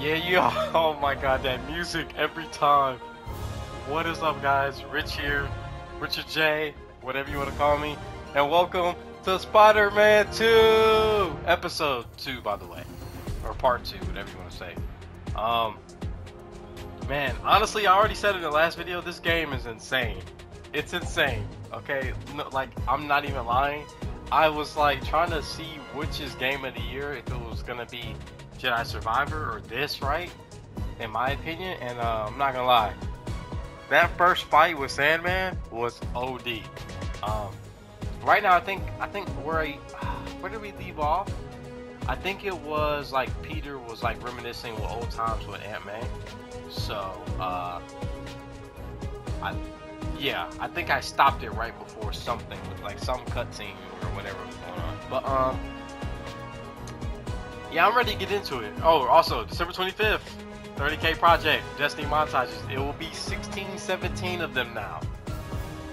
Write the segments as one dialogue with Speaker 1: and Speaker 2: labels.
Speaker 1: Yeah, you. Oh my god, that music every time. What is up, guys? Rich here, Richard J, whatever you want to call me, and welcome to Spider-Man 2, episode 2, by the way, or part 2, whatever you want to say. Um, man, honestly, I already said in the last video, this game is insane. It's insane. Okay, no, like I'm not even lying. I was like trying to see which is game of the year if it was gonna be Jedi Survivor or this, right? In my opinion, and uh, I'm not gonna lie, that first fight with Sandman was OD. Um, right now, I think I think where I, where did we leave off? I think it was like Peter was like reminiscing with old times with Aunt May. So, uh, I yeah, I think I stopped it right before something with like some cutscene or whatever was going on. But um. Yeah, I'm ready to get into it. Oh, also, December 25th, 30k project, Destiny montages. It will be 16, 17 of them now.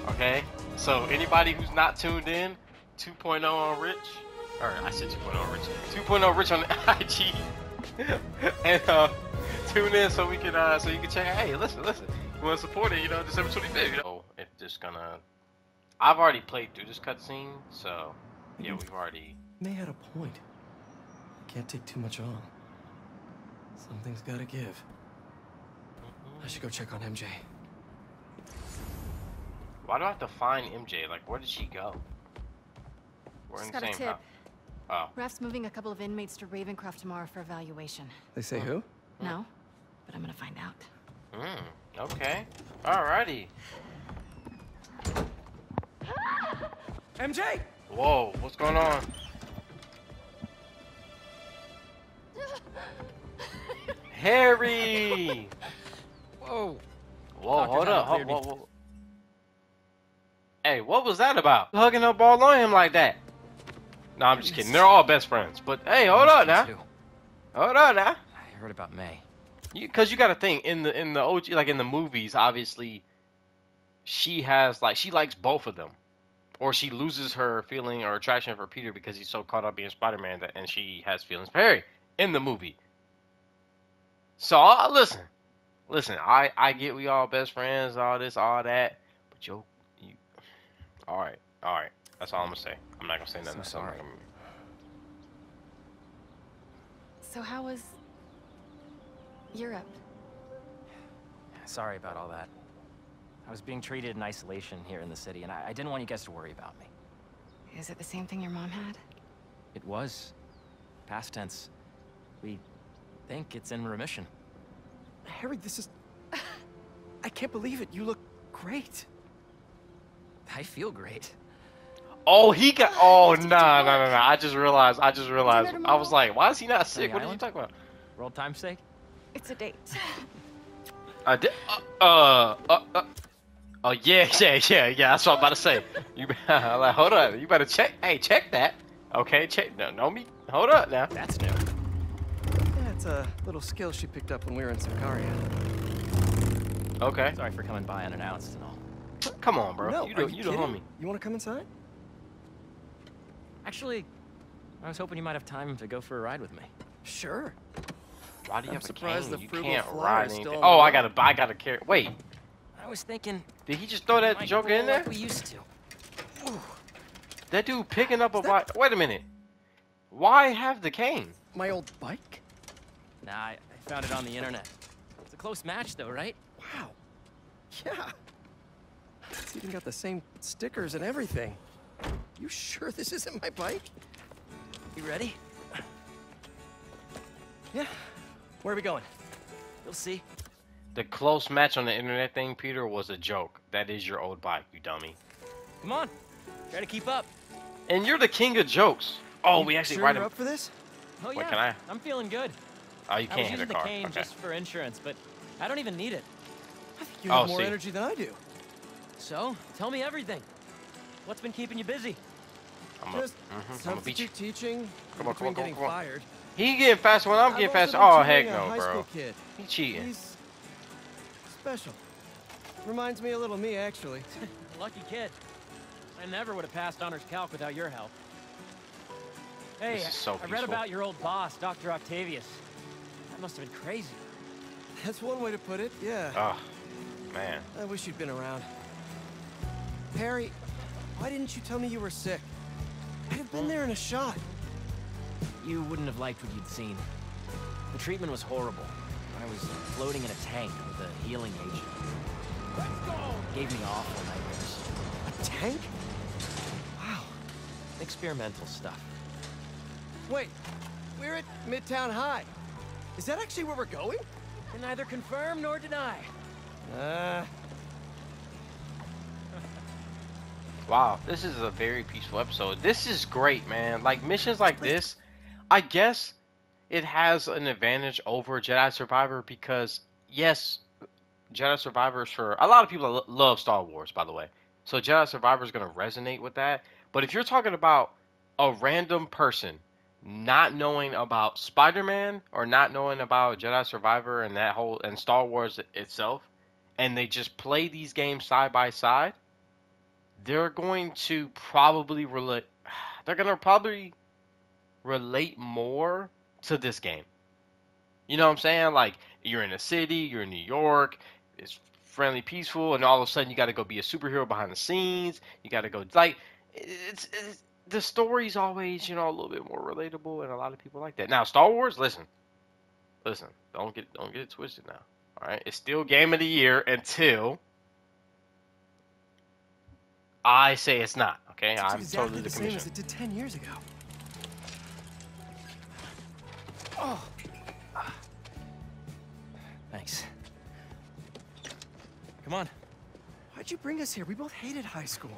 Speaker 1: Okay? So, anybody who's not tuned in, 2.0 on Rich, or I said 2.0 on Rich, 2.0 Rich on IG, and uh, tune in so we can, uh, so you can check. Hey, listen, listen, you want to support it? You know, December 25th. You know, it's just gonna. I've already played through this cutscene, so yeah, we've already.
Speaker 2: May had a point. Can't take too much on. Something's gotta give. Mm-hmm. I should go check on MJ.
Speaker 1: Why do I have to find MJ? Like, where did she go? We're
Speaker 3: Just
Speaker 1: in the
Speaker 3: got a
Speaker 1: same
Speaker 3: tip.
Speaker 1: house.
Speaker 3: Oh. Raft's moving a couple of inmates to Ravencroft tomorrow for evaluation.
Speaker 2: They say who? Hmm.
Speaker 3: No, but I'm gonna find out.
Speaker 1: Oh. Hmm. Okay. Alrighty. Ah!
Speaker 2: MJ!
Speaker 1: Whoa. What's going on? Harry.
Speaker 2: Whoa!
Speaker 1: Whoa.
Speaker 2: Doctor's
Speaker 1: hold up. Hold, whoa, whoa. Hey, what was that about? Hugging up all on him like that? No, I'm just kidding. They're all best friends. But hey, hold on now.
Speaker 4: Too.
Speaker 1: Hold on now.
Speaker 4: I heard about May.
Speaker 1: because you, got to think in the in the OG like in the movies, obviously, she has like she likes both of them, or she loses her feeling or attraction for Peter because he's so caught up being Spider Man that and she has feelings for Harry in the movie. So uh, listen, listen, I I get we all best friends, all this, all that, but yo, you, all right, all right, that's all I'm gonna say. I'm not gonna say nothing.
Speaker 4: So sorry.
Speaker 1: gonna-
Speaker 3: So how was Europe?
Speaker 4: Sorry about all that. I was being treated in isolation here in the city, and I, I didn't want you guys to worry about me.
Speaker 3: Is it the same thing your mom had?
Speaker 4: It was. Past tense. We think it's in remission.
Speaker 2: Harry, this is. I can't believe it. You look great.
Speaker 4: I feel great.
Speaker 1: Oh, he got. Oh, no, no, no, no. I just realized. I just realized. I was like, why is he not sick? What are you
Speaker 4: Island?
Speaker 1: talking about?
Speaker 4: For old time's sake?
Speaker 3: It's a date.
Speaker 1: Uh, di- uh, uh, uh, uh, oh yeah, yeah, yeah, yeah. That's what I'm about to say. You, I'm like, hold up. You better check. Hey, check that. Okay, check. No, no, me. Hold up now.
Speaker 4: That's new.
Speaker 2: Yeah, it's a little skill she picked up when we were in Symkaria.
Speaker 1: Okay.
Speaker 4: Sorry for coming by unannounced and all.
Speaker 1: Come on, bro.
Speaker 2: no,
Speaker 1: you
Speaker 2: are
Speaker 1: the,
Speaker 2: you
Speaker 1: you the homie.
Speaker 2: You want to come inside?
Speaker 4: Actually, I was hoping you might have time to go for a ride with me.
Speaker 2: Sure.
Speaker 1: Why do you
Speaker 2: I'm
Speaker 1: have a
Speaker 2: surprised the
Speaker 1: You
Speaker 2: frugal
Speaker 1: can't ride
Speaker 2: is still
Speaker 1: anything.
Speaker 2: on
Speaker 1: Oh, I
Speaker 2: line.
Speaker 1: gotta. I gotta carry. Wait.
Speaker 4: I was thinking.
Speaker 1: Did he just throw that
Speaker 4: might
Speaker 1: joker in there?
Speaker 4: Like we used to.
Speaker 1: That dude picking up a
Speaker 2: that-
Speaker 1: bike. Wait a minute. Why have the cane?
Speaker 2: My old bike?
Speaker 4: Nah, I, I found it on the internet. It's a close match, though, right?
Speaker 2: Wow. Yeah. It's even got the same stickers and everything. You sure this isn't my bike?
Speaker 4: You ready?
Speaker 2: Yeah. Where are we going?
Speaker 4: You'll see.
Speaker 1: The close match on the internet thing, Peter, was a joke. That is your old bike, you dummy.
Speaker 4: Come on. Try to keep up.
Speaker 1: And you're the king of jokes. Oh,
Speaker 2: You
Speaker 1: we actually
Speaker 2: sure
Speaker 1: ride him.
Speaker 2: up for this?
Speaker 4: Oh,
Speaker 1: Wait,
Speaker 4: yeah.
Speaker 1: can I-
Speaker 4: I'm feeling good.
Speaker 1: Oh, you
Speaker 4: I was
Speaker 1: can't hit
Speaker 4: using
Speaker 1: a
Speaker 4: the cane
Speaker 1: Okay.
Speaker 4: just for insurance, but I don't even need it.
Speaker 2: I think you
Speaker 1: Oh,
Speaker 2: have more
Speaker 1: see.
Speaker 2: energy than I do.
Speaker 4: So, tell me everything. What's been keeping you busy?
Speaker 1: I'm a,
Speaker 2: Just
Speaker 1: mm-hmm, I'm a beat you.
Speaker 2: substitute teaching
Speaker 1: Come on, come on, come on, come on.
Speaker 2: fired.
Speaker 1: He getting faster when I'm
Speaker 2: I've
Speaker 1: getting faster. Oh heck no, bro.
Speaker 2: kid.
Speaker 1: He cheating.
Speaker 2: He's special. Reminds me a little of me, actually.
Speaker 4: Lucky kid. I never would have passed honors calc without your help. Hey,
Speaker 1: so
Speaker 4: I read about your old boss, Dr. Octavius. That must have been crazy.
Speaker 2: That's one way to put it, yeah.
Speaker 1: Oh, man.
Speaker 2: I wish you'd been around. Harry, why didn't you tell me you were sick? I'd have been there in a shot.
Speaker 4: You wouldn't have liked what you'd seen. The treatment was horrible. I was floating in a tank with a healing agent. Let's go! It gave me awful nightmares.
Speaker 2: A tank? Wow.
Speaker 4: Experimental stuff.
Speaker 2: Wait, we're at Midtown High. Is that actually where we're going?
Speaker 4: Can neither confirm nor deny.
Speaker 2: Uh,
Speaker 1: Wow, this is a very peaceful episode. This is great, man. Like missions like this, I guess it has an advantage over Jedi Survivor because yes, Jedi Survivors for a lot of people lo- love Star Wars, by the way. So Jedi Survivor is going to resonate with that. But if you're talking about a random person not knowing about Spider-Man or not knowing about Jedi Survivor and that whole and Star Wars itself, and they just play these games side by side, they're going to probably relate. They're going to probably relate more to this game. You know what I'm saying? Like you're in a city, you're in New York, it's friendly, peaceful, and all of a sudden you got to go be a superhero behind the scenes. You got to go like it's, it's the story's always you know a little bit more relatable, and a lot of people like that. Now Star Wars, listen, listen, don't get don't get it twisted now. All right, it's still game of the year until I say it's not. Okay,
Speaker 2: it's
Speaker 1: I'm
Speaker 2: exactly
Speaker 1: totally the
Speaker 2: the same
Speaker 1: commission.
Speaker 2: as it did 10 years ago. Oh,
Speaker 4: Thanks. Come on.
Speaker 2: why'd you bring us here? We both hated high school.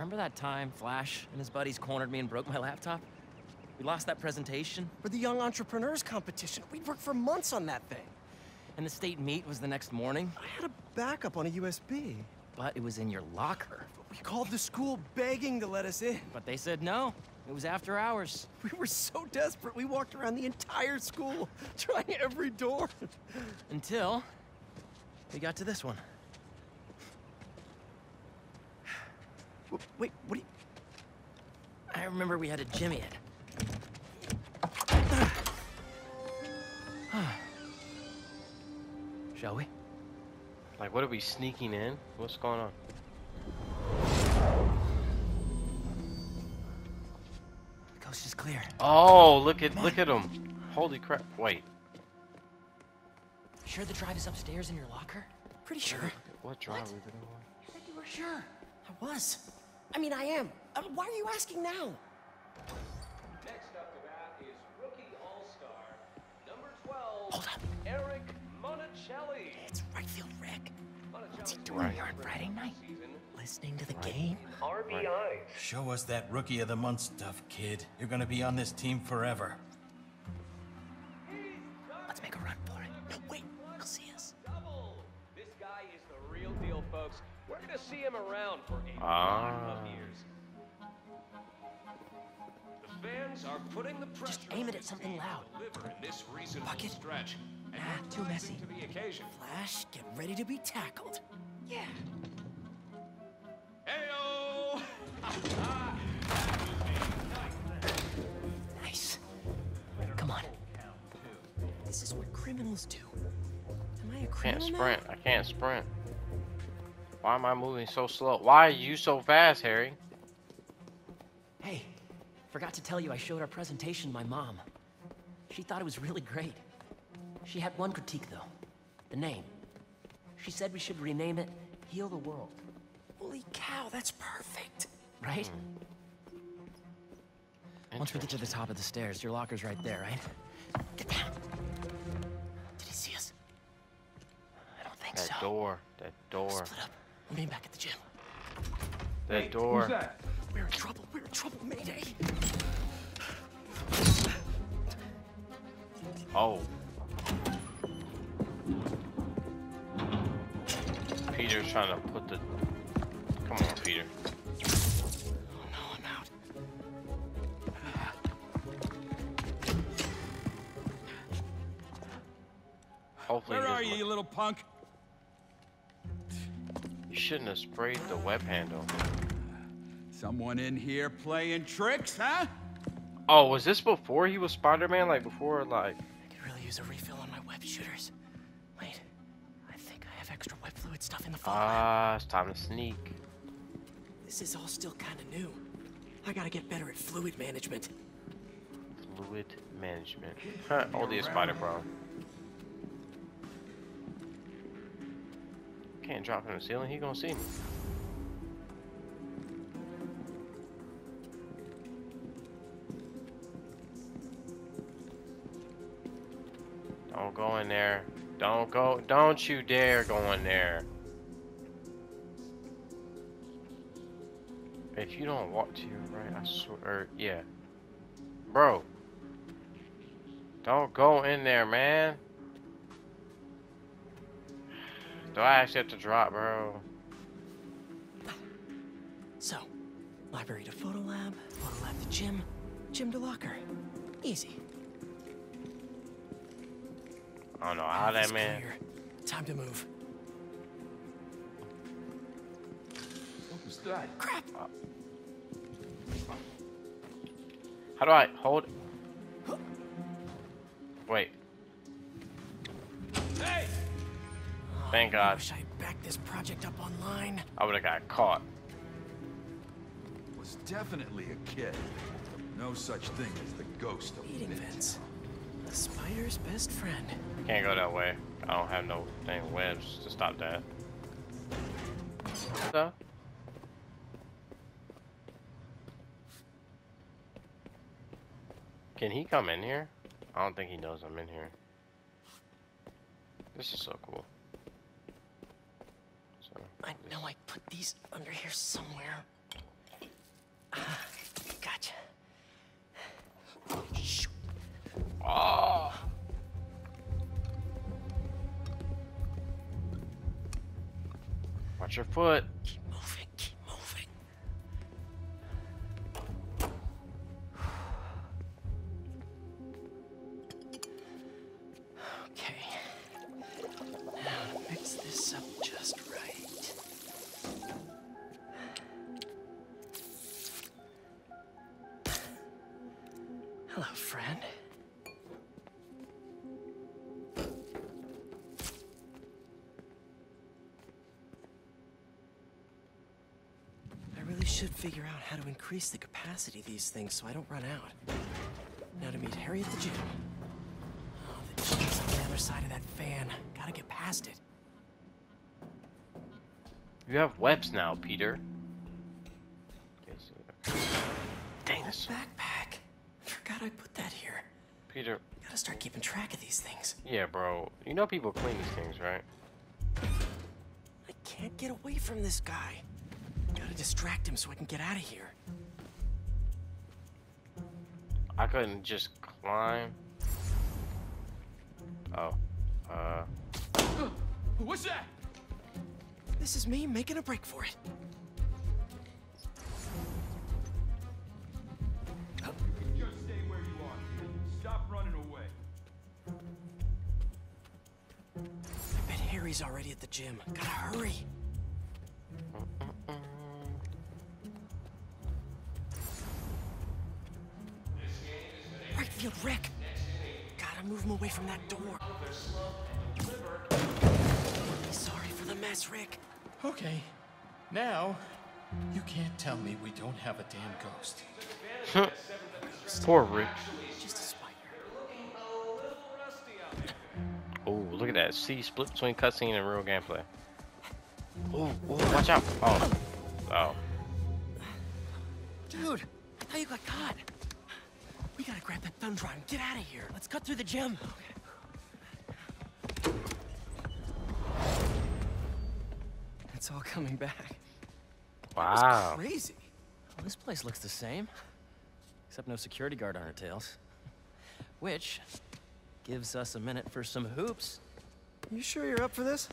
Speaker 4: Remember that time Flash and his buddies cornered me and broke my laptop? We lost that presentation,
Speaker 2: For the Young Entrepreneurs Competition. We'd worked for months on that thing.
Speaker 4: and the state meet was the next morning,
Speaker 2: I had a backup on a USB.
Speaker 4: but it was in your locker.
Speaker 2: We called the school begging to let us in.
Speaker 4: But they said no. It was after hours.
Speaker 2: We were so desperate, we walked around the entire school, trying every door.
Speaker 4: Until we got to this one.
Speaker 2: Wait, what do you...
Speaker 4: I remember we had a jimmy it. Shall we?
Speaker 1: Like, what are we sneaking in? What's going on?
Speaker 4: The coast is clear.
Speaker 1: Oh, look at look at him! Holy crap! Wait,
Speaker 4: Sure the drive is upstairs in your locker?
Speaker 2: Pretty sure.
Speaker 1: what drive are we on?
Speaker 2: You said you were sure. I was. I mean, I am. Uh, why are you asking now?
Speaker 5: Next up to bat is rookie all-star, number 12,
Speaker 2: Hold up.
Speaker 5: Eric Monticelli.
Speaker 2: It's right field Rick. What's he doing
Speaker 1: Right.
Speaker 2: here on Friday night? Listening to the game?
Speaker 5: RBIs.
Speaker 6: Show us that rookie of the month stuff, kid. You're gonna be on this team forever.
Speaker 2: See
Speaker 5: him around for a
Speaker 1: Ah.
Speaker 5: lot of years. The fans are putting the pressure.
Speaker 2: Just aim it at something loud.
Speaker 5: This reasonable
Speaker 2: Bucket.
Speaker 5: stretch. And
Speaker 2: Ah, too messy.
Speaker 5: To the occasion.
Speaker 2: Flash, get ready to be tackled. Yeah.
Speaker 5: Heyo!
Speaker 2: Nice. Come on. This is what criminals do. Am I a criminal?
Speaker 1: Can't
Speaker 2: criminal now?
Speaker 1: sprint. I can't sprint. Why am I moving so slow? Why are you so fast, Harry?
Speaker 4: Hey, forgot to tell you I showed our presentation to my mom. She thought it was really great. She had one critique though. The name. She said we should rename it Heal the World,
Speaker 2: Holy cow, that's perfect.
Speaker 4: right? Hmm. Once we get to the top of the stairs, your locker's right there, right?
Speaker 2: Get down. Did he see us? I don't think
Speaker 1: That
Speaker 2: so.
Speaker 1: That door. That door.
Speaker 2: Split up. We'll meet back at the gym.
Speaker 1: That door. Who's that?
Speaker 2: We're in trouble. We're in trouble. Mayday.
Speaker 1: Oh. Peter's trying to put the. Come on, Peter.
Speaker 2: Oh no, I'm out.
Speaker 1: Hopefully,
Speaker 7: Where are you, you little punk?
Speaker 1: You shouldn't have sprayed the web handle.
Speaker 7: Someone in here playing tricks, huh?
Speaker 1: Oh, was this before he was Spider-Man? Like before, like
Speaker 2: I could really use a refill on my web shooters. Wait, I think I have extra web fluid stuff in the phone.
Speaker 1: Ah, it's time to sneak.
Speaker 2: this is all still kind of new. I gotta get better at fluid management.
Speaker 1: Fluid management. Huh, only a Can't drop in the ceiling. He gonna see me. Don't go in there. Don't go. Don't you dare go in there. If you don't want to, right? I swear. Er, yeah. Bro. Don't go in there, man. Do I actually have to drop, bro?
Speaker 2: So, library to photo lab, photo lab to gym, gym to locker. Easy.
Speaker 1: I don't know how that man.
Speaker 2: clear. Time to move.
Speaker 7: What was that?
Speaker 2: Crap!
Speaker 1: Uh, how do I hold? Wait.
Speaker 7: Hey!
Speaker 1: Thank
Speaker 2: I
Speaker 1: God.
Speaker 2: wish I backed this project up online.
Speaker 1: I would have got caught.
Speaker 7: Was definitely a kid. No such thing as the ghost of
Speaker 2: Eating
Speaker 7: Mint.
Speaker 2: vents. The spider's best friend.
Speaker 1: Can't go that way. I don't have no dang webs to stop that. So? Can he come in here? I don't think he knows I'm in here. This is so cool. So,
Speaker 2: I know I put these under here somewhere. Ah, gotcha. Shoot.
Speaker 1: Oh! Watch your foot.
Speaker 2: Figure out how to increase the capacity of these things so I don't run out. Now to meet Harry at the gym. Oh, the gym's on the other side of that fan. Gotta get past it.
Speaker 1: You have webs now, Peter. Dang this.
Speaker 2: Backpack. Forgot I put that here.
Speaker 1: Peter.
Speaker 2: Gotta start keeping track of these things.
Speaker 1: Yeah, bro. You know people clean these things, right?
Speaker 2: I can't get away from this guy. Gotta distract him so I can get out of here.
Speaker 1: I couldn't just climb. Oh. Uh.
Speaker 7: What's that?
Speaker 2: This is me making a break for it.
Speaker 7: Just stay where you are. Stop running away.
Speaker 2: I bet Harry's already at the gym. Gotta hurry. Field, Rick. Gotta move him away from that door. Sorry for the mess, Rick.
Speaker 8: Okay. Now, you can't tell me we don't have a damn ghost.
Speaker 1: Poor Rick.
Speaker 2: Just.
Speaker 1: Oh, look at that. See, split between cutscene and real gameplay. Oh, oh, watch out. Oh. Oh.
Speaker 2: Dude, I thought you got caught. We gotta grab that thumb drive and get out of here. Let's cut through the gym. It's all coming back.
Speaker 1: Wow.
Speaker 2: Crazy. Well, this place looks the same, except no security guard on our tails. Which gives us a minute for some hoops.
Speaker 4: You sure you're up for this?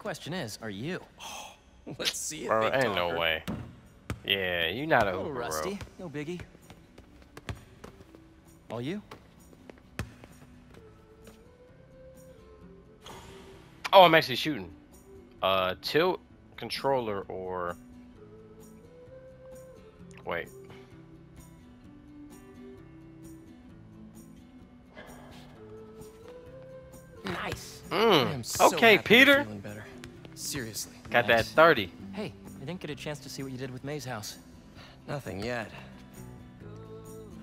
Speaker 2: Question is, are you?
Speaker 4: Let's see it.
Speaker 1: Bro,
Speaker 4: big
Speaker 1: ain't no way. Yeah, you not a
Speaker 2: A little
Speaker 1: hooper,
Speaker 2: rusty, no biggie. All you?
Speaker 1: Oh, I'm actually shooting. Uh, tilt controller or... Wait.
Speaker 4: Nice.
Speaker 2: I
Speaker 1: Mm.
Speaker 2: am so
Speaker 1: okay, Peter.
Speaker 2: Feeling better. Seriously.
Speaker 1: Got that 30.
Speaker 4: Hey, I didn't get a chance to see what you did with May's house.
Speaker 2: Nothing yet.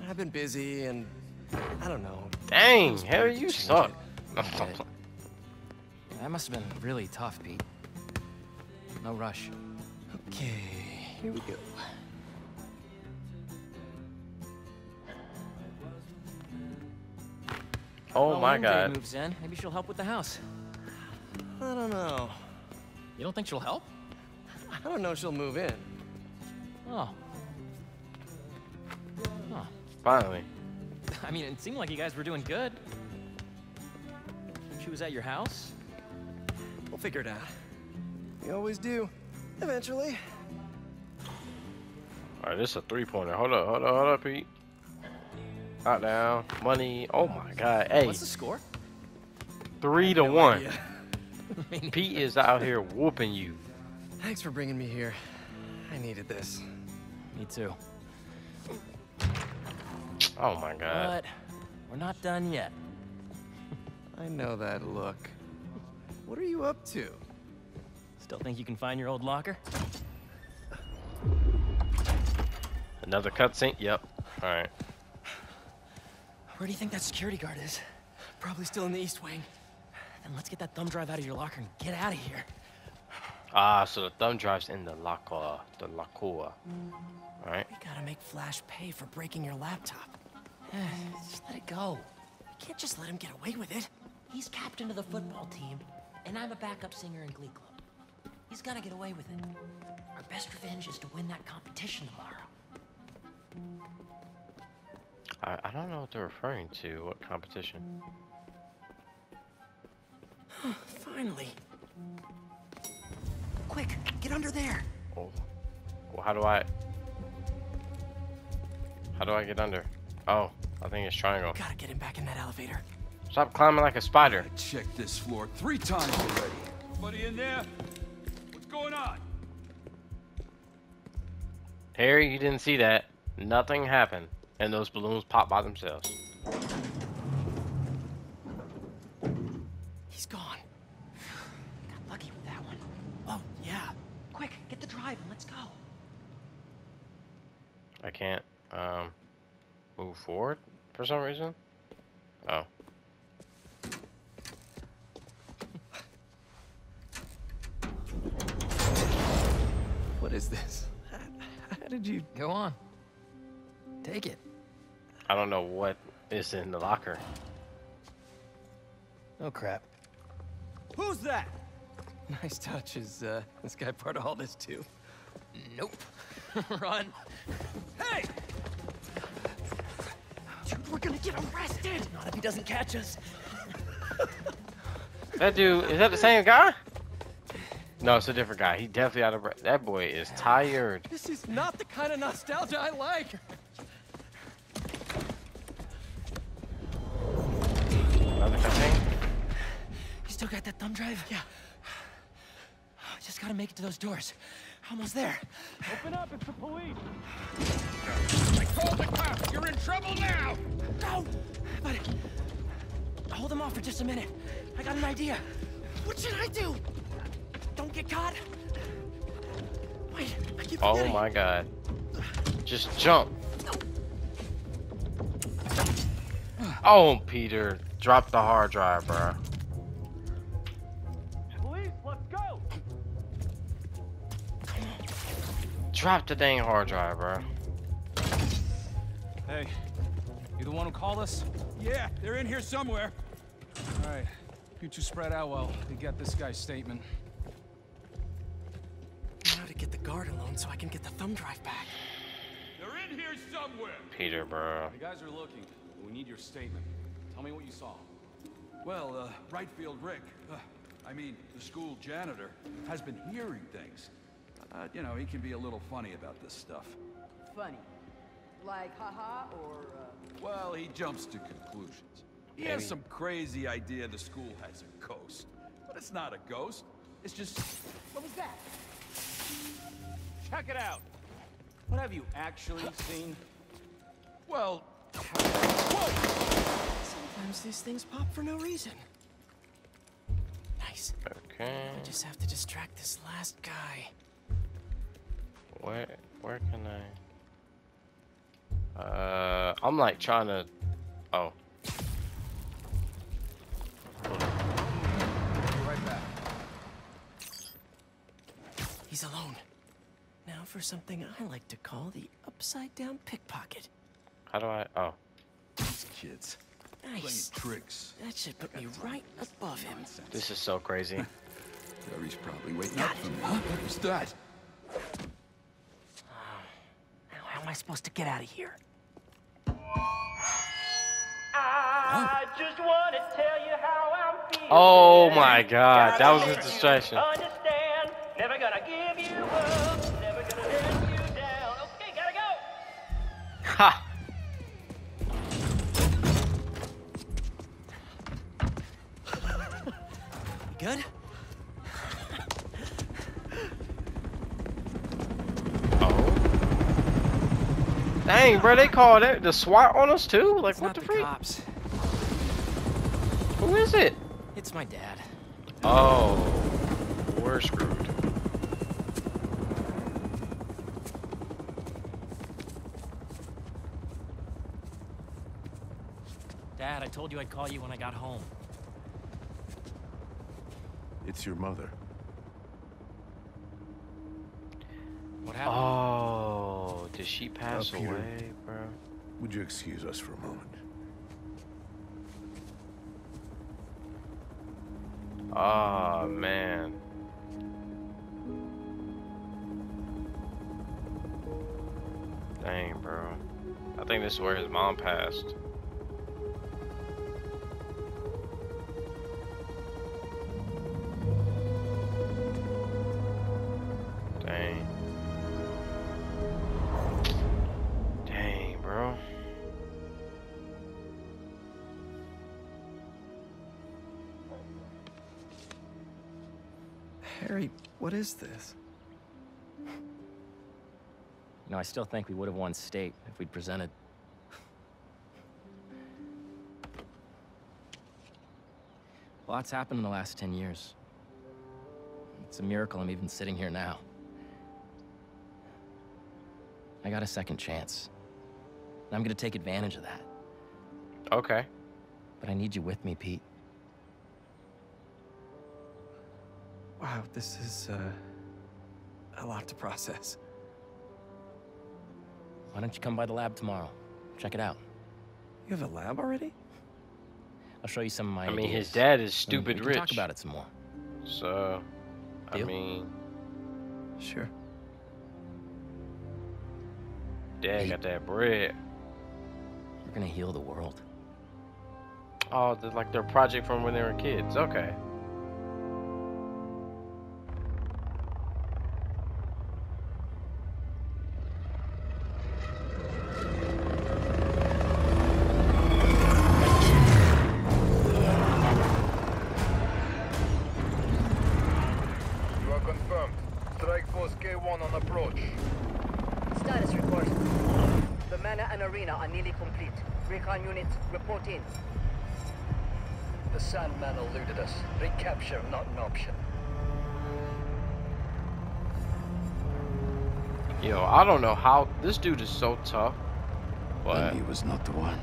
Speaker 2: I've been busy and I don't know.
Speaker 1: Dang, Harry, you suck.
Speaker 2: it a bit.
Speaker 4: That must have been really tough, Pete. No rush.
Speaker 2: Okay, here we go.
Speaker 1: oh
Speaker 4: Well,
Speaker 1: my god.
Speaker 4: moves in, maybe she'll help with the house.
Speaker 2: I don't know.
Speaker 4: You don't think she'll help?
Speaker 2: I don't know if she'll move in.
Speaker 4: Oh. Oh.
Speaker 1: Finally.
Speaker 4: I mean, it seemed like you guys were doing good. She was at your house?
Speaker 2: We'll figure it out. We always do. Eventually.
Speaker 1: Alright, this is a three pointer. Hold up, hold up, hold up, Pete. Out down. Money. Oh my god. Hey,
Speaker 4: What's the score?
Speaker 1: three to
Speaker 2: No
Speaker 1: one. Pete is out here whooping you.
Speaker 2: Thanks for bringing me here. I needed this.
Speaker 4: Me too.
Speaker 1: Oh my god.
Speaker 4: But we're not done yet.
Speaker 2: I know that look. What are you up to?
Speaker 4: Still think you can find your old locker?
Speaker 1: Another cutscene? Yep. Alright.
Speaker 4: Where do you think that security guard is?
Speaker 2: Probably still in the East Wing.
Speaker 4: Then let's get that thumb drive out of your locker and get out of here.
Speaker 1: Ah, so the thumb drive's in the locker. The locker. Alright.
Speaker 4: We gotta make Flash pay for breaking your laptop. just let it go. We can't just let him get away with it. He's captain of the football team, and I'm a backup singer in Glee Club. He's gonna get away with it. Our best revenge is to win that competition tomorrow.
Speaker 1: I, I don't know what they're referring to. What competition?
Speaker 4: Finally. Quick, get under there.
Speaker 1: Oh. Well, how do I... How do I get under? Oh, I think it's triangle.
Speaker 2: Gotta get him back in that elevator.
Speaker 1: Stop climbing like a spider.
Speaker 7: Check this floor three times already. Anybody in there? What's going on?
Speaker 1: Harry, you didn't see that. Nothing happened. And those balloons popped by themselves.
Speaker 2: He's gone.
Speaker 4: Got lucky with that one.
Speaker 2: Oh, yeah.
Speaker 4: Quick, get the drive and let's go.
Speaker 1: I can't, um, move forward for some reason. Oh.
Speaker 2: What is this? How did you...
Speaker 4: Go on. Take it.
Speaker 1: I don't know what is in the locker.
Speaker 4: Oh crap.
Speaker 7: Who's that?
Speaker 2: Nice touch. Is uh, this guy part of all this too?
Speaker 4: Nope. Run.
Speaker 7: Hey!
Speaker 4: Dude, we're gonna get arrested! Not if he doesn't catch us.
Speaker 1: That dude, is that the same guy? No, it's a different guy. He definitely out of breath. That boy is tired.
Speaker 2: This is not the kind of nostalgia I like.
Speaker 1: Another cutscene?
Speaker 4: You still got that thumb drive? Yeah. Just gotta make it to those doors. Almost there.
Speaker 5: Open up, it's the police.
Speaker 8: I called the cops. You're in trouble now.
Speaker 4: No! But hold them off for just a minute. I got an idea. What should I do? Don't get caught. Wait, I keep
Speaker 1: Oh my god. Just jump. Oh, Peter. Drop the hard drive, bro. Drop the dang hard drive, bro.
Speaker 5: Hey, you the one who called us?
Speaker 7: Yeah, they're in here somewhere.
Speaker 5: All right. You two spread out while we get this guy's statement.
Speaker 2: Now to get the guard alone so I can get the thumb drive back.
Speaker 7: They're in here somewhere.
Speaker 1: Peter, bro.
Speaker 5: You guys are looking. We need your statement. Tell me what you saw.
Speaker 7: Well, uh, right field Rick, uh, I mean, the school janitor, has been hearing things. Uh, you know, he can be a little funny about this stuff.
Speaker 9: Funny. Like haha or uh,
Speaker 7: Well, he jumps to conclusions. He
Speaker 1: Maybe.
Speaker 7: has some crazy idea the school has a ghost. But it's not a ghost. It's just...
Speaker 9: what was that?
Speaker 5: Check it out. What have you actually seen?
Speaker 7: Well...
Speaker 2: Sometimes these things pop for no reason. Nice.
Speaker 1: Okay.
Speaker 2: I just have to distract this last guy.
Speaker 1: Where where can I? Uh, I'm like trying to. Oh.
Speaker 7: Be right back.
Speaker 2: He's alone. Now for something I like to call the upside down pickpocket.
Speaker 1: How do I? Oh.
Speaker 7: These kids.
Speaker 2: Nice.
Speaker 7: Tricks.
Speaker 2: That should put me right above him.
Speaker 1: This is so crazy.
Speaker 7: Harry's probably waiting up for me. Huh? What was that?
Speaker 4: Now, how am I supposed to get out of here?
Speaker 10: I just want to tell you how I'm feeling.
Speaker 1: Oh my god, that was a distraction.
Speaker 10: Understand? Never gonna give you up. Never gonna let you down. Okay, gotta go.
Speaker 1: Ha!
Speaker 2: You good?
Speaker 1: Oh. Dang, bro, they called it the SWAT on us too? Like,
Speaker 2: It's
Speaker 1: what the
Speaker 2: the
Speaker 1: freak?
Speaker 2: cops.
Speaker 1: Who is it?
Speaker 2: It's my dad.
Speaker 1: Oh, we're screwed.
Speaker 4: Dad, I told you I'd call you when I got home.
Speaker 11: It's your mother.
Speaker 4: What happened?
Speaker 1: Oh, did she pass
Speaker 11: Peter.
Speaker 1: away, bro?
Speaker 11: Would you excuse us for a moment?
Speaker 1: Oh, man. Dang, bro. I think this is where his mom passed.
Speaker 2: What is this?
Speaker 4: You know, I still think we would have won state if we'd presented. Lots happened in the last 10 years. It's a miracle I'm even sitting here now. I got a second chance. And I'm gonna take advantage of that.
Speaker 1: Okay.
Speaker 4: But I need you with me, Pete.
Speaker 2: Wow, this is, uh, a lot to process.
Speaker 4: Why don't you come by the lab tomorrow? Check it out.
Speaker 2: You have a lab already?
Speaker 4: I'll show you some of my
Speaker 1: I mean, his dad is
Speaker 4: and we
Speaker 1: stupid
Speaker 4: can
Speaker 1: rich.
Speaker 4: talk about it some more.
Speaker 1: So, I
Speaker 4: Deal?
Speaker 1: mean,
Speaker 2: Sure.
Speaker 1: dad got that bread.
Speaker 4: We're gonna heal the world.
Speaker 1: Oh, the, like their project from when they were kids. Okay. This dude is so tough, but
Speaker 11: Then he was not the one.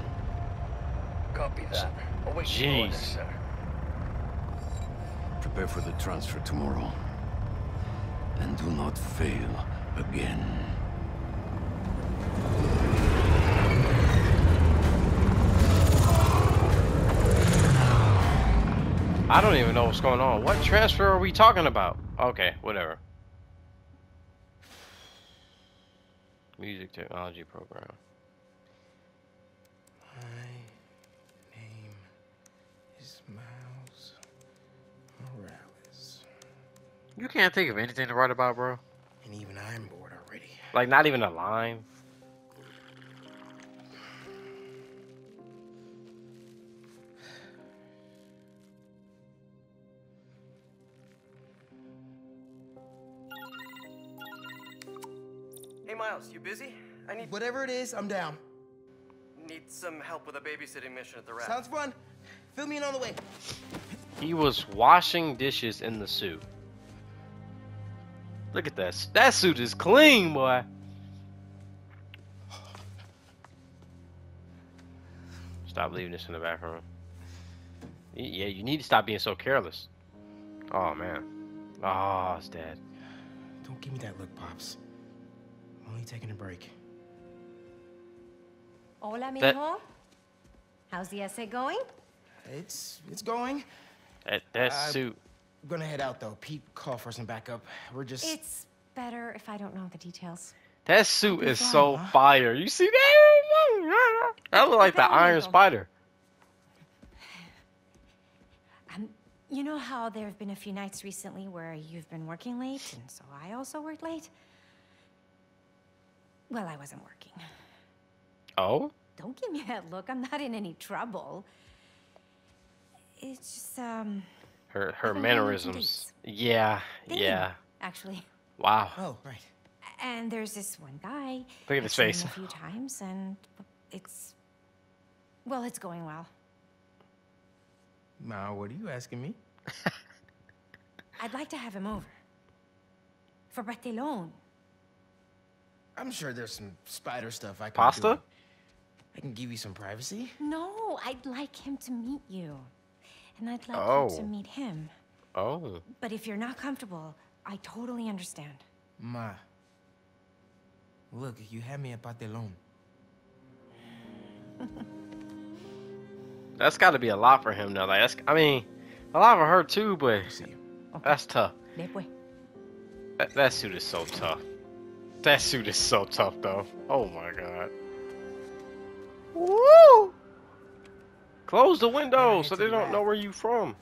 Speaker 12: Copy that. Await
Speaker 1: Jeez.
Speaker 12: orders, sir.
Speaker 11: Prepare for the transfer tomorrow. And do not fail again.
Speaker 1: I don't even know what's going on. What transfer are we talking about? Okay, whatever. Music technology program.
Speaker 2: My name is Miles Morales.
Speaker 1: You can't think of anything to write about, bro.
Speaker 2: And even I'm bored already.
Speaker 1: Like not even a line.
Speaker 2: Miles, you busy? I need. Whatever it is, I'm down. Need some help with a babysitting mission at the raft.
Speaker 13: Sounds fun. Fill me in on the way.
Speaker 1: He was washing dishes in the suit. Look at that. That suit is clean, boy. Stop leaving this in the bathroom. Yeah, you need to stop being so careless. Oh, man. Oh, it's dead.
Speaker 14: Don't give me that look, Pops. I'm only taking a break.
Speaker 13: Hola,
Speaker 1: That-
Speaker 13: mijo. How's the essay going?
Speaker 14: It's it's going.
Speaker 1: That, that
Speaker 14: Uh,
Speaker 1: suit.
Speaker 14: I'm gonna head out though. Pete called for some backup. We're just.
Speaker 13: It's better if I don't know the details.
Speaker 1: That suit is
Speaker 14: fine,
Speaker 1: so
Speaker 14: Ma.
Speaker 1: fire. You see that? That look like the Iron. Spider.
Speaker 13: Um, you know how there have been a few nights recently where you've been working late, and so I also worked late? Well, I wasn't working.
Speaker 1: Oh?
Speaker 13: Don't give me that look. I'm not in any trouble. It's just, um,
Speaker 1: Her her
Speaker 13: I've been going on some
Speaker 1: mannerisms. Yeah,
Speaker 13: dating,
Speaker 1: yeah.
Speaker 13: actually.
Speaker 1: Wow.
Speaker 14: Oh, right.
Speaker 13: And there's this one guy.
Speaker 1: Look at his face.
Speaker 13: A few times, and it's, well, it's going well.
Speaker 14: Ma, what are you asking me?
Speaker 13: I'd like to have him over. For Pastelón.
Speaker 14: I'm sure there's some spider stuff I can
Speaker 1: Pasta?
Speaker 14: do. I can give you some privacy.
Speaker 13: No, I'd like him to meet you. And I'd like you
Speaker 1: Oh.
Speaker 13: to meet him.
Speaker 1: Oh.
Speaker 13: But if you're not comfortable, I totally understand.
Speaker 14: Ma. Look, you had me at Pastelón.
Speaker 1: That's got to be a lot for him, though. Like, that's, I mean, a lot for her, too, but that's tough. That, that suit is so tough. That suit is so tough, though. Oh, my God. Woo! Close the window so they don't know where you from.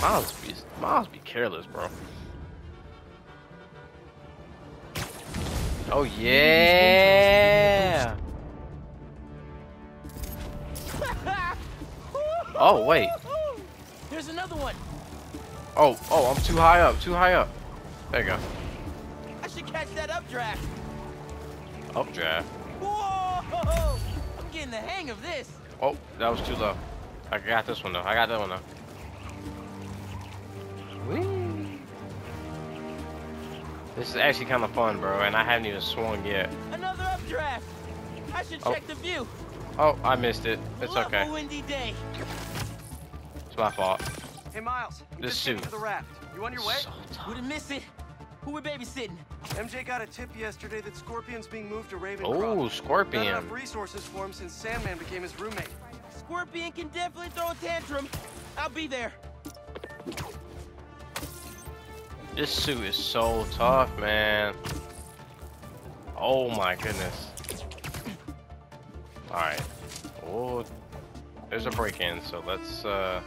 Speaker 1: Miles be, Miles be careless, bro. Oh, yeah! Oh, wait.
Speaker 15: There's another one.
Speaker 1: Oh, oh, I'm too high up, too high up. There you go.
Speaker 15: I should catch that updraft.
Speaker 1: Updraft.
Speaker 15: Whoa! I'm getting the hang of this.
Speaker 1: Oh, that was too low. I got this one though. I got that one though. Whee! This is actually kind of fun, bro, and I haven't even swung yet.
Speaker 15: Another updraft. I should
Speaker 1: Oh.
Speaker 15: check the view.
Speaker 1: Oh, I missed it. It's
Speaker 15: Love
Speaker 1: okay.
Speaker 15: a windy day.
Speaker 1: It's my fault.
Speaker 2: Hey, Miles.
Speaker 1: This
Speaker 2: just
Speaker 1: suit.
Speaker 2: to the raft. You on your way?
Speaker 15: Wouldn't miss it. Who we babysitting?
Speaker 2: MJ got a tip yesterday that Scorpion's being moved to Ravencroft.
Speaker 1: Oh, Scorpion.
Speaker 2: Not
Speaker 1: Scorpion.
Speaker 2: enough resources for him since Sandman became his roommate.
Speaker 15: Scorpion can definitely throw a tantrum. I'll be there.
Speaker 1: This suit is so tough, man. Oh my goodness. Alright. Oh, there's a break-in, so let's, uh...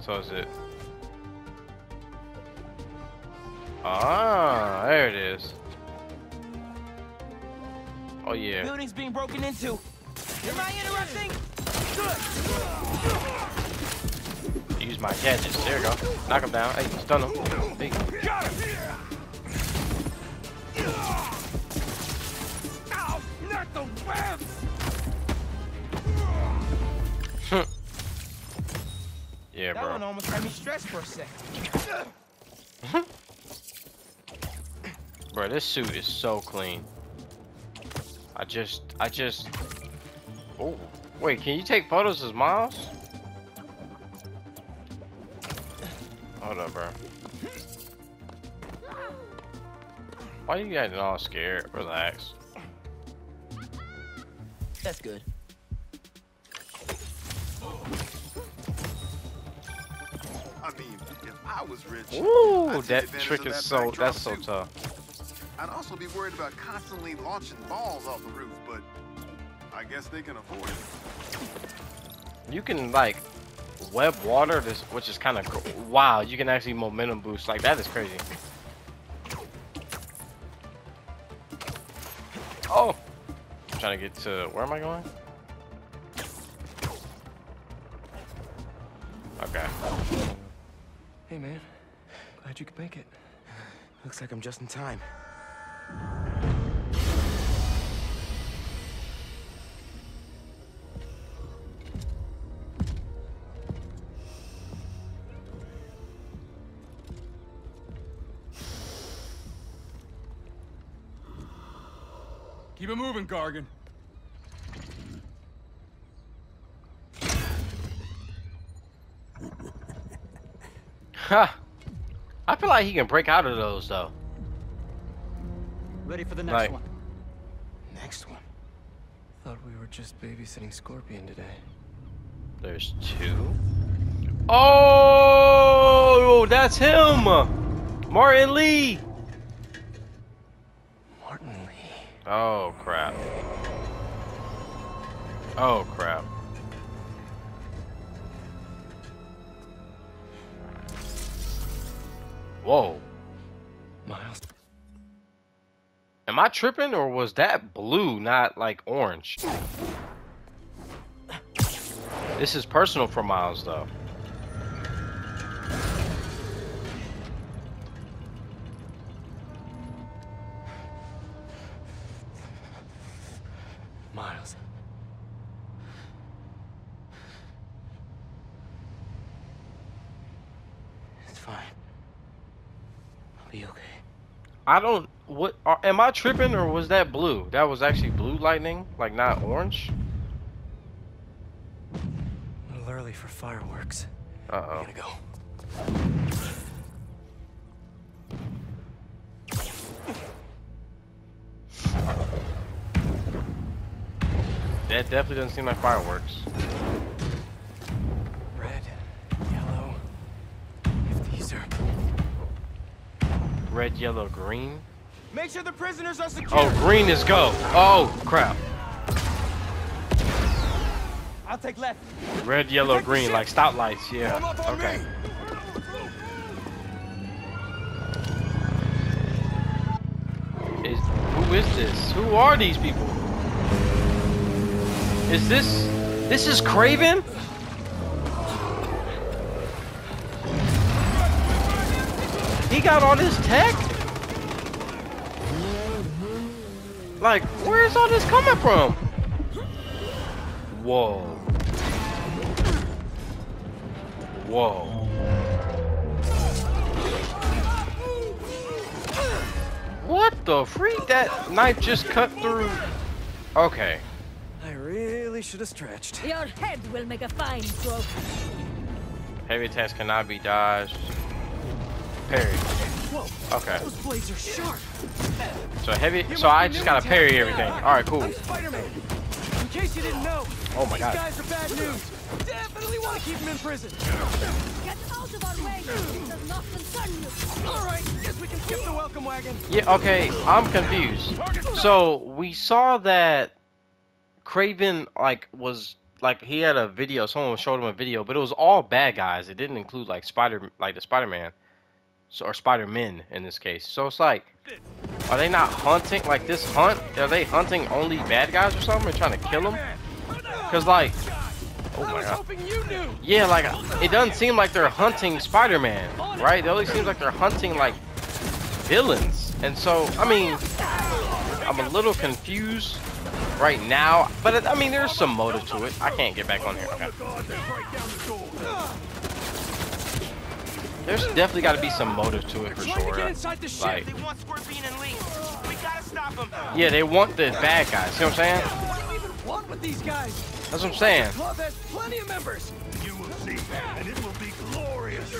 Speaker 1: So is it... Ah, there it is. Oh yeah.
Speaker 15: Building's being broken into. Am I interrupting?
Speaker 1: Use my gadgets. There you go. Knock him down. Hey, stun him. Hey.
Speaker 2: Ow! Not the webs!
Speaker 1: yeah,
Speaker 14: that
Speaker 1: bro.
Speaker 14: one almost had me stressed for a second.
Speaker 1: Bro, this suit is so clean. I just, I just. Oh, wait, can you take photos as Miles? Hold up, bro. Why are you getting all scared? Relax.
Speaker 15: That's good.
Speaker 16: I mean, if I was rich,
Speaker 1: Ooh, that trick is so,
Speaker 16: backdrop
Speaker 1: that's so tough.
Speaker 16: I'd also be worried about constantly launching balls off the roof, but I guess they can afford it.
Speaker 1: You can like web water this, which is kind of wow. You can actually momentum boost like that is crazy. Oh, I'm trying to get to where am I going? Okay.
Speaker 14: Hey, man. Glad you could make it. Looks like I'm just in time.
Speaker 7: Keep it moving, Gargan.
Speaker 1: Ha! I feel like he can break out of those, though.
Speaker 14: Ready for the next
Speaker 1: Like-
Speaker 14: one.
Speaker 2: Next one. Thought we were just babysitting Scorpion today.
Speaker 1: There's two. Oh, that's him, Martin Li.
Speaker 2: Martin Li.
Speaker 1: Oh crap. Oh crap. Whoa.
Speaker 2: Miles.
Speaker 1: Am I tripping or was that blue, not like orange? This is personal for Miles though.
Speaker 2: Miles. It's fine. I'll be okay.
Speaker 1: I don't what are, am I tripping or was that blue? That was actually blue lightning, like not orange?
Speaker 2: A little early for fireworks.
Speaker 1: Uh-oh.
Speaker 2: Gotta go.
Speaker 1: That definitely doesn't seem like fireworks.
Speaker 2: Red, yellow. If these are
Speaker 1: Red, yellow, green.
Speaker 15: Make sure the prisoners are secure.
Speaker 1: Oh, green is go. Oh, crap.
Speaker 15: I'll take left.
Speaker 1: Red, yellow,
Speaker 15: the
Speaker 1: green, like stoplights, yeah.
Speaker 15: Come up on
Speaker 1: Okay.
Speaker 15: me.
Speaker 1: Is who is this? Who are these people? Is this this is Kraven? He got all this tech? Like, where's all this coming from? Whoa. Whoa. What the freak? That knife just cut through. Okay.
Speaker 2: I really should have stretched.
Speaker 17: Your head will make a fine stroke.
Speaker 1: Heavy attacks cannot be dodged. Parry.
Speaker 15: Whoa.
Speaker 1: Okay.
Speaker 15: Those blades are sharp.
Speaker 1: So heavy. So I just gotta parry everything. All right, cool.
Speaker 15: Spider-Man. In case you didn't know.
Speaker 1: Oh my
Speaker 15: these
Speaker 1: God.
Speaker 15: guys are bad news. Definitely want to keep them in prison.
Speaker 17: Get out of our way. It does not concern you.
Speaker 15: All right. Guess we can skip the welcome wagon.
Speaker 1: Yeah. Okay. I'm confused. So we saw that Craven like was like he had a video. Someone showed him a video, but it was all bad guys. It didn't include like Spider like the Spider-Man. So, or Spider-Men in this case. So it's like, are they not hunting like this hunt? Are they hunting only bad guys or something and trying to kill them? Cause like, oh my god. Yeah, like it doesn't seem like they're hunting Spider-Man, right? It only seems like they're hunting like villains. And so, I mean, I'm a little confused right now, but I mean, there's some motive to it. I can't get back on here. Okay. There's definitely got to be some motive to it for sure.
Speaker 15: get inside the ship.
Speaker 1: Like,
Speaker 15: They want Scorpion and Li. We gotta stop them.
Speaker 1: yeah, they want the bad guys. See what I'm saying?
Speaker 15: What do you even want with these guys?
Speaker 1: That's what I'm saying.
Speaker 15: Club has plenty of members. You will see, and it will be glorious.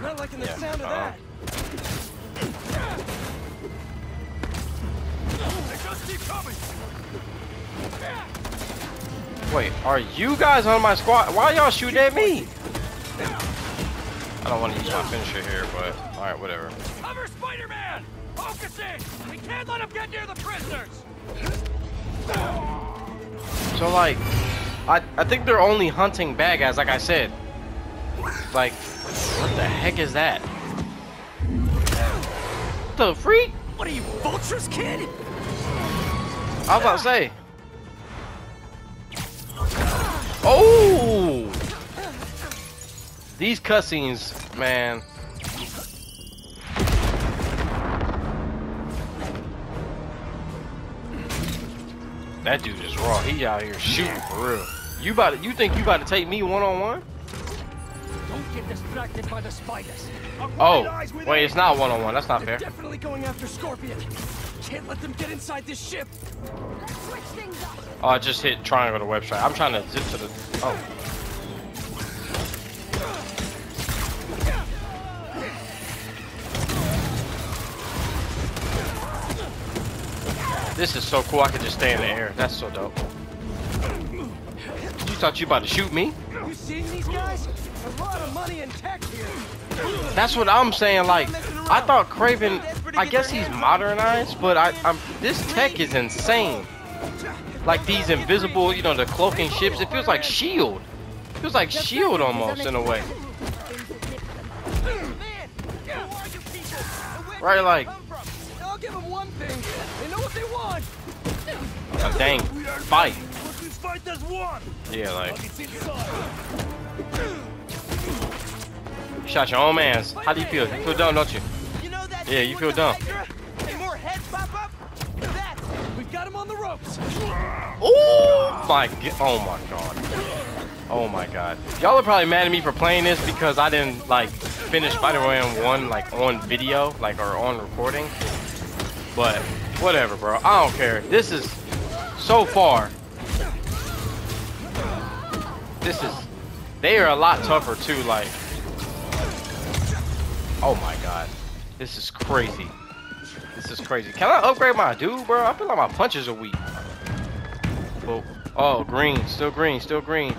Speaker 15: Not liking the
Speaker 1: Yeah,
Speaker 15: sound of
Speaker 1: uh-uh.
Speaker 15: that. They just keep coming.
Speaker 1: Wait, are you guys on my squad? Why y'all shooting at me? I don't want to use my finisher here, but alright, whatever.
Speaker 15: Cover Spider-Man! Focus in! We can't let him get near the prisoners!
Speaker 1: So like, I I think they're only hunting bad guys, like I said. Like, what the heck is that? The freak?
Speaker 15: What are you, vultures, kid?
Speaker 1: I was about to say. Oh! These cutscenes, man. That dude is raw. He out here shooting for real. You about to, you think you about to take me one on one?
Speaker 15: Don't get distracted by the spiders.
Speaker 1: Oh, wait, it's not one on one. That's not
Speaker 15: They're
Speaker 1: fair.
Speaker 15: definitely going after Scorpion. Can't let them get inside this ship.
Speaker 17: Switch things up.
Speaker 1: Oh, I just hit triangle to website. I'm trying to zip to the. Oh. This is so cool. I could just stay in the air. That's so dope. You thought you about to shoot me?
Speaker 15: You seen these guys? A lot of money and tech here.
Speaker 1: That's what I'm saying. Like, I thought Kraven. I guess he's modernized, but I, I'm. This tech is insane. Like these invisible, you know, the cloaking ships. It feels like Shield. It feels like Shield almost in a way. Right, like.
Speaker 15: I'll give them one thing. Know what they want.
Speaker 1: A dang fight.
Speaker 15: Fight, there's one.
Speaker 1: Yeah, like. You shot your own man's. How do you feel? You feel dumb, don't you? Yeah, you feel dumb.
Speaker 15: Hey, more heads pop up. That. We've got him on the ropes.
Speaker 1: Oh my god. Oh my god. Oh my god. Y'all are probably mad at me for playing this because I didn't like finish Spider-Man 1 like on video, like or on recording. But whatever, bro. I don't care. This is so far. This is they are a lot tougher too, like Oh my god. This is crazy. This is crazy. Can I upgrade my dude, bro? I feel like my punches are weak. Oh, oh green. Still green. Still green.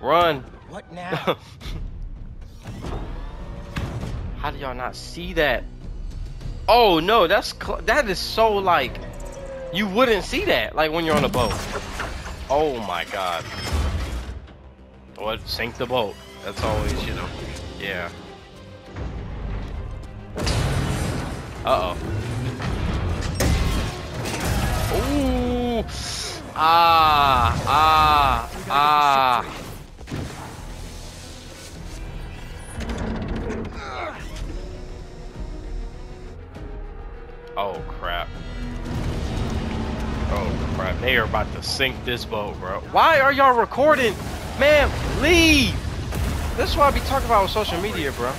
Speaker 1: Run.
Speaker 4: What now?
Speaker 1: How do y'all not see that? Oh no, that's that is so like you wouldn't see that like when you're on a boat. Oh my god. What sink the boat? That's always you know. Yeah. Uh oh. Ooh. Ah. Ah. Ah. Oh crap. Oh crap. They are about to sink this boat, bro. Why are y'all recording? Man, leave! This is what I be talking about on social media, bro.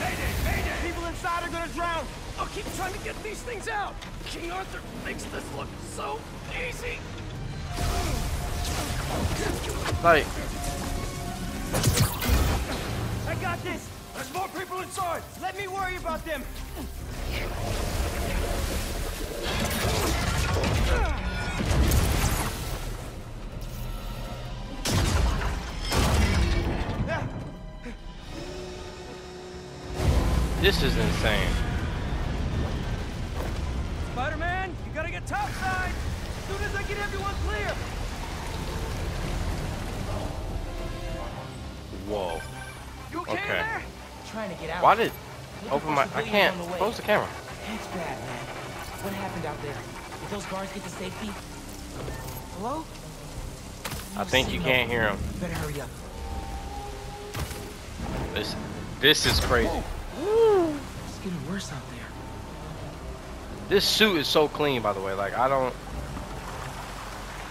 Speaker 15: People inside are gonna drown. I'll keep trying to get these things out. King Arthur makes this look so easy.
Speaker 1: Like,
Speaker 15: I got this. There's more people inside. Let me worry about them.
Speaker 1: This is insane.
Speaker 15: Spider-Man, you gotta get topside. As soon as I get everyone clear.
Speaker 1: Whoa.
Speaker 15: You okay,
Speaker 1: Okay.
Speaker 15: there?
Speaker 4: Trying to get out.
Speaker 1: Why did open my I can't
Speaker 4: on the way.
Speaker 1: close the camera.
Speaker 4: It's bad, man. What happened out there? Did those guards get to safety? Hello?
Speaker 1: I think you can't hear him.
Speaker 4: Better hurry up.
Speaker 1: This this is crazy.
Speaker 4: It's getting worse out there.
Speaker 1: This suit is so clean by the way. Like I don't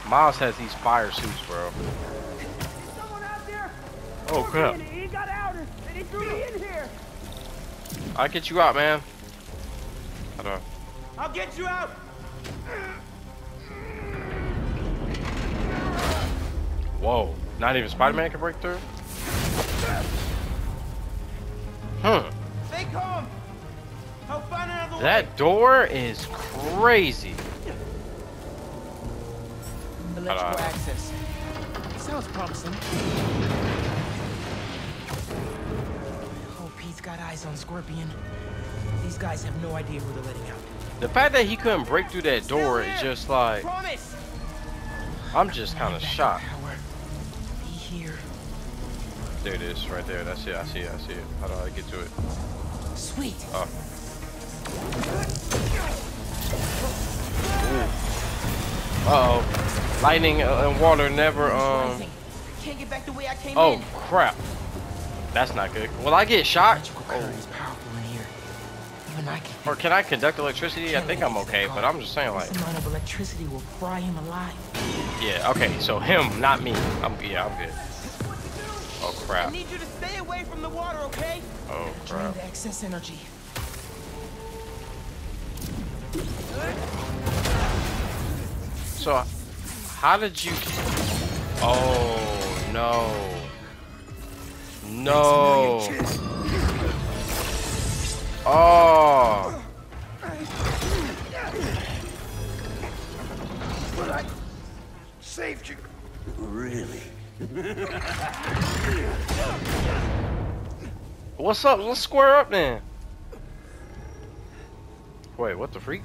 Speaker 1: Miles has these fire suits, bro.
Speaker 15: Out there.
Speaker 1: Oh crap.
Speaker 15: He got out and he threw me in here.
Speaker 1: I'll get you out, man. Hold on.
Speaker 15: I'll get you out.
Speaker 1: Whoa. Not even Spider-Man can break through? Hmm.
Speaker 15: Stay calm. I'll find another way.
Speaker 1: That door is crazy.
Speaker 4: Electrical
Speaker 1: Hello.
Speaker 4: access. Sounds promising. Oh, Pete's got eyes on Scorpion. These guys have no idea who they're letting out.
Speaker 1: The fact that he couldn't break through that door is just like
Speaker 15: Promise.
Speaker 1: I'm just kind of shocked.
Speaker 4: Be here.
Speaker 1: There it is, right there. That's it. I see it. I see it. How do I get to it?
Speaker 4: Sweet.
Speaker 1: Oh. Uh oh. Lightning uh, and water never um.
Speaker 4: Can't get back the way I came
Speaker 1: Oh
Speaker 4: in.
Speaker 1: crap. That's not good. Will I get shot?
Speaker 4: Current
Speaker 1: Or can I conduct electricity? I think I'm okay, but I'm just saying like,
Speaker 4: This amount of electricity will fry him alive.
Speaker 1: yeah, okay. So him, not me. I'm yeah, I'm good. Oh crap.
Speaker 15: I need you to stay away from the water, okay?
Speaker 1: Oh
Speaker 4: Drain
Speaker 1: crap.
Speaker 4: the excess energy.
Speaker 1: So, how did you? Oh no! No! Oh!
Speaker 15: But I saved you.
Speaker 11: Really?
Speaker 1: What's up? Let's square up then. Wait, what the freak?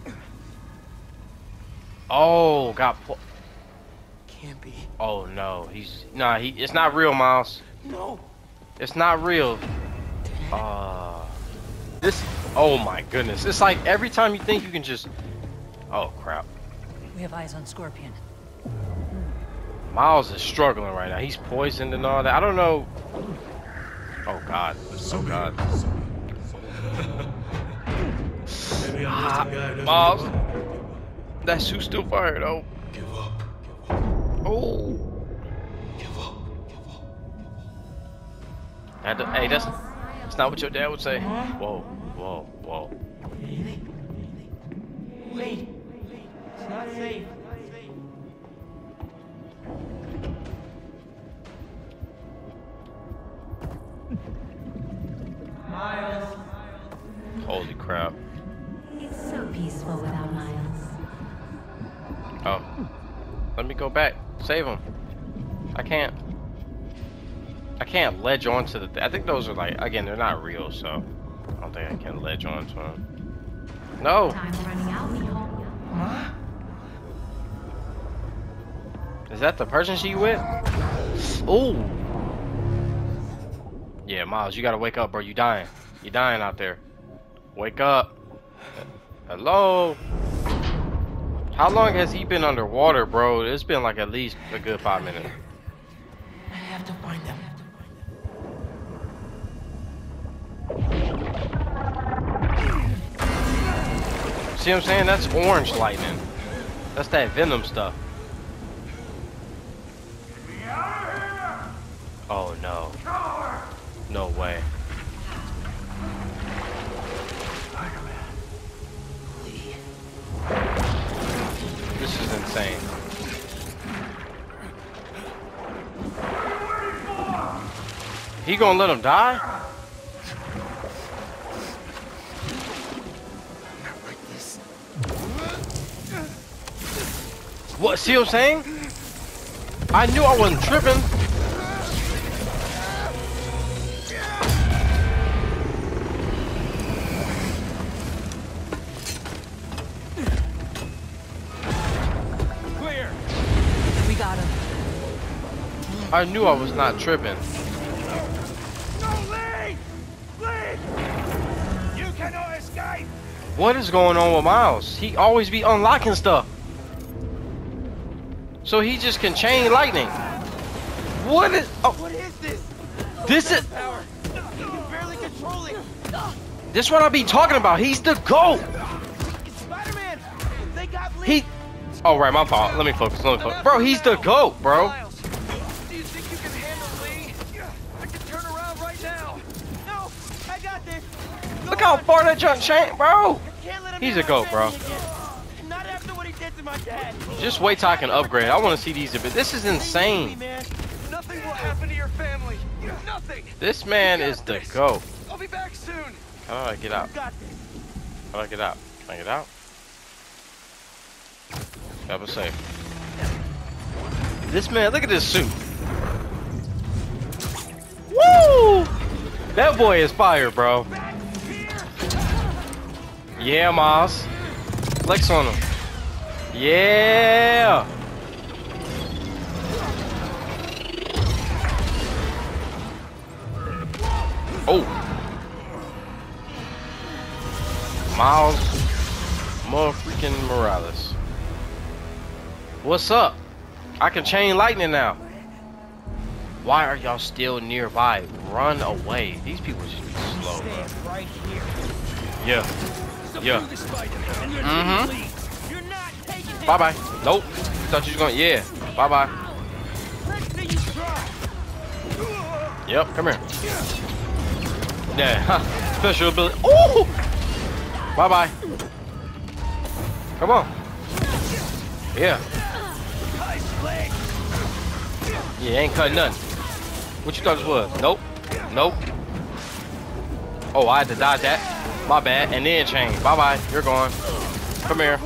Speaker 1: Oh, got pu-
Speaker 15: Can't be.
Speaker 1: Oh no, he's nah. He it's not real, Miles.
Speaker 15: No.
Speaker 1: It's not real. Uh, this. Oh my goodness! It's like every time you think you can just. Oh crap!
Speaker 17: We have eyes on Scorpion.
Speaker 1: Miles is struggling right now. He's poisoned and all that. I don't know. Oh god. Oh god. Ah, Miles. That shoot still fired. Oh.
Speaker 11: Give up. Give up.
Speaker 1: Oh. That, hey, that's that's not what your dad would say. Whoa, whoa, whoa.
Speaker 15: Wait. It's not safe. Miles.
Speaker 1: Holy crap.
Speaker 13: It's so peaceful without Miles.
Speaker 1: Oh. Let me go back. Save him. I can't. I can't ledge onto the. Th I think those are like again, they're not real, so I don't think I can ledge onto them. No.
Speaker 13: Time's running out, Mijo.
Speaker 15: Huh?
Speaker 1: Is that the person she with? Ooh. Yeah, Miles, you gotta wake up, bro. You dying. You dying out there. Wake up. Hello. How long has he been underwater, bro? It's been like at least a good five minutes.
Speaker 15: I have to find them.
Speaker 1: See what I'm saying? That's orange lightning. That's that venom stuff. Oh no. No way. This is insane. He gonna let him die? What? See what I'm saying? I knew I wasn't tripping.
Speaker 15: Clear.
Speaker 17: We got him.
Speaker 1: I knew I was not tripping.
Speaker 15: No, Li! Li! You cannot escape!
Speaker 1: What is going on with Miles? He always be unlocking stuff. So he just can chain lightning. What is? Oh,
Speaker 15: What is this?
Speaker 1: this is.
Speaker 15: Power. You can barely control it.
Speaker 1: This what I be talking about. He's the GOAT.
Speaker 15: Spider-Man! They got Li!
Speaker 1: He. Oh right, my fault. Let me focus. Let me focus. Bro, he's the GOAT, bro.
Speaker 15: Do you think you can handle Li? I can turn around right now. No, I got this. Go
Speaker 1: Look how far that jump chain, bro.
Speaker 15: Can't let him
Speaker 1: He's a GOAT, bro. Just wait till I can upgrade. I want to see these a bit. This is insane.
Speaker 15: Nothing will happen to your family. Nothing.
Speaker 1: This man is the. GOAT.
Speaker 15: I'll be back soon.
Speaker 1: How do I get out? How do I get out? Can I get out? Gotta be safe. This man, look at this suit. Woo! That boy is fire, bro. Yeah, Miles. Flex on him. Yeah. Oh. Miles more freaking Morales. What's up? I can chain lightning now. Why are y'all still nearby? Run away. These people just be slow, bro.
Speaker 15: Right here.
Speaker 1: Yeah. Yeah. Mm-hmm. Bye bye. Nope. Thought you was going. Yeah. Bye bye. Yep. Come here. Yeah. Special ability. Oh. Bye bye. Come on. Yeah. Yeah, ain't cutting nothing. What you thought this was? Nope. Nope. Oh, I had to dodge that. My bad. And then change. Bye bye. You're gone. Come here.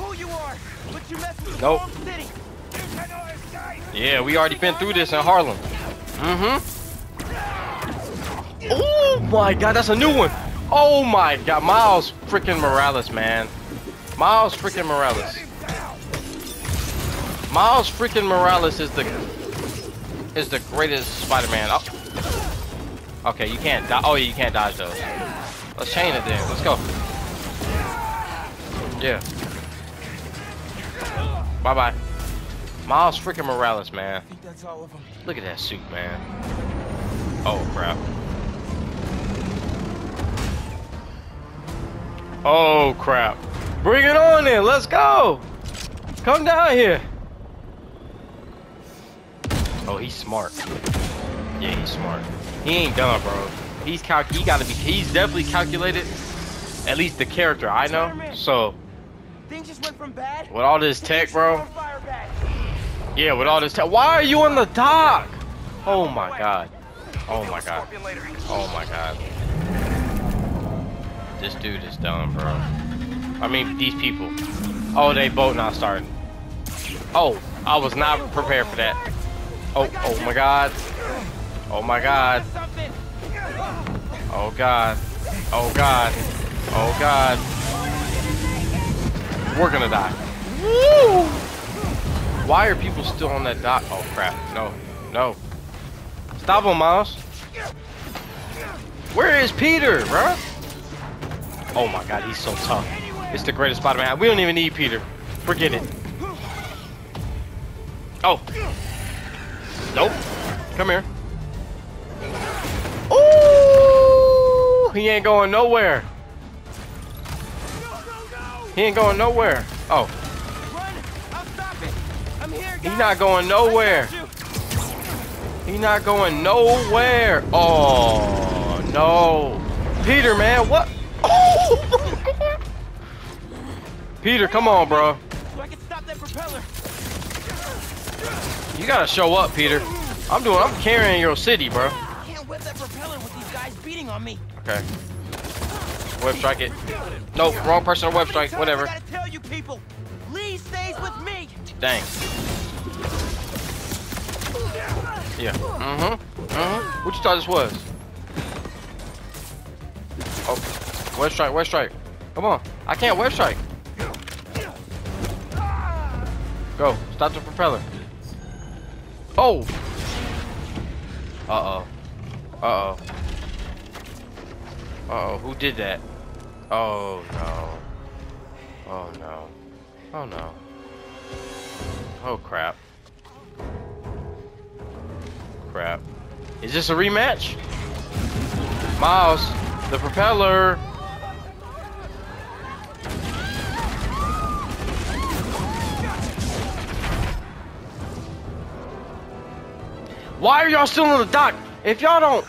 Speaker 1: Nope. Yeah, we already been through this in Harlem. Mm-hmm. Oh my god, that's a new one. Oh my god, Miles freaking Morales, man. Miles freaking Morales. Miles freaking Morales is the is the greatest Spider-Man. Oh. Okay, you can't dodge. Oh, yeah, you can't dodge those. Let's chain it then. Let's go. Yeah. Bye bye. Miles freaking Morales, man. Look at that suit, man. Oh crap. Oh crap. Bring it on then. Let's go. Come down here. Oh, he's smart. Yeah, he's smart. He ain't dumb, bro. He's calc. He gotta be. He's definitely calculated. At least the character I know. So
Speaker 15: Things just went from bad.
Speaker 1: with all this tech, bro. Yeah, with all this tech. Why are you on the dock? Oh my god. Oh my god. Oh my god. This dude is dumb, bro. I mean, these people. Oh, they both not starting. Oh, I was not prepared for that. Oh, oh my god. Oh my god. Oh god. Oh god. Oh god. We're gonna die. Woo! Why are people still on that dock? Oh crap. No. No. Stop him, Miles. Where is Peter, bro? Oh my god, he's so tough. It's the greatest Spider-Man. We don't even need Peter. Forget it. Oh. Nope. Come here. Ooh! He ain't going nowhere. He ain't going nowhere. Oh. He's not going nowhere. He's not going nowhere. Oh, no. Peter, man, what? Oh, Peter, come on, bro.
Speaker 15: So I can stop that propeller.
Speaker 1: You gotta show up, Peter. I'm doing, I'm carrying your city, bro.
Speaker 15: Can't whip that propeller with these guys beating on me.
Speaker 1: Okay. Web strike it. Nope, wrong person to web strike. Whatever.
Speaker 15: I gotta tell you people, Li stays with me.
Speaker 1: Dang. Yeah. Mm-hmm. Mm-hmm. What you thought this was? Oh. Web strike, web strike. Come on. I can't web strike. Go. Stop the propeller. Oh. Uh-oh. Uh-oh. Uh-oh. Who did that? Oh, no. Oh, no. Oh, no. Oh, crap. Crap. Is this a rematch? Miles, the propeller. Why are y'all still on the dock? If y'all don't...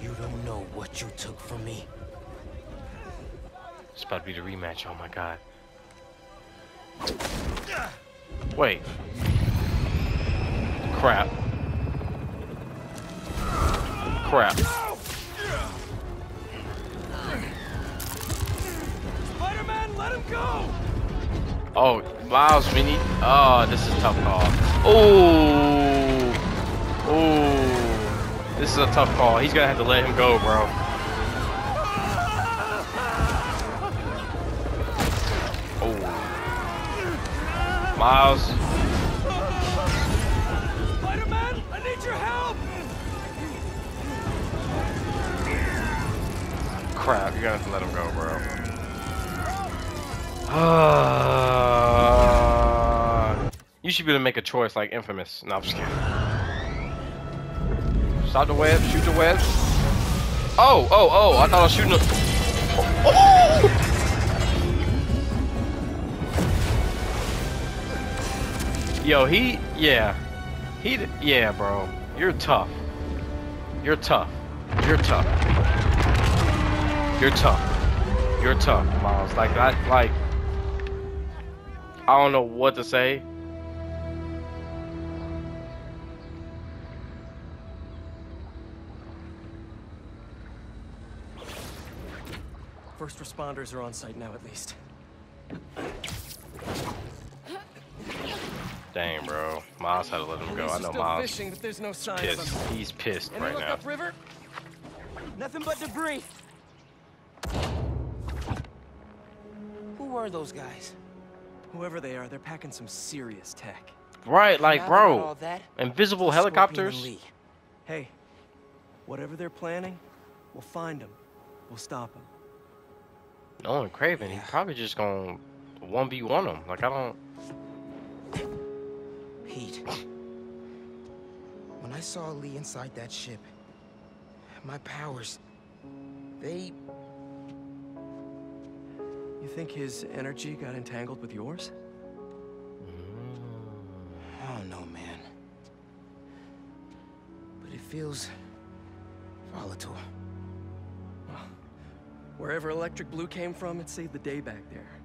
Speaker 15: You don't know what you took from me.
Speaker 1: It's about to be the rematch. Oh my god. Wait. Crap. Crap.
Speaker 15: Spider-Man, let him go.
Speaker 1: Oh, Miles, we need. Oh, this is a tough call. Oh. Oh. This is a tough call. He's gonna have to let him go, bro. Miles.
Speaker 15: Spider-Man, I need your help.
Speaker 1: Crap, have to let him go, bro. Uh, you should be able to make a choice like Infamous. No, I'm just kidding. Stop the web, shoot the web. Oh, oh, oh, I thought I was shooting a... Oh! Yo, he, yeah. He, yeah, bro. You're tough. You're tough. You're tough. You're tough. You're tough, Miles. Like, I, like, I don't know what to say.
Speaker 2: First responders are on site now, at least.
Speaker 1: Dang, bro. Miles had to let him go. I know Miles.
Speaker 2: fishing, but there's no signs
Speaker 1: Pissed. He's pissed
Speaker 15: Any
Speaker 1: right
Speaker 15: look
Speaker 1: now.
Speaker 15: upriver? Nothing but debris. Who are those guys?
Speaker 2: Whoever they are, they're packing some serious tech.
Speaker 1: Right, like, bro.
Speaker 15: that,
Speaker 1: Invisible helicopters.
Speaker 2: Hey, whatever they're planning, we'll find them. We'll stop them.
Speaker 1: Nolan Kraven, he probably just gonna 1v1 them. Like, I don't.
Speaker 14: Pete. When I saw Li inside that ship, my powers, they...
Speaker 2: You think his energy got entangled with yours? Mm.
Speaker 14: I don't know, man. But it feels... volatile.
Speaker 2: Well, wherever Electric Blue came from, it saved the day back there.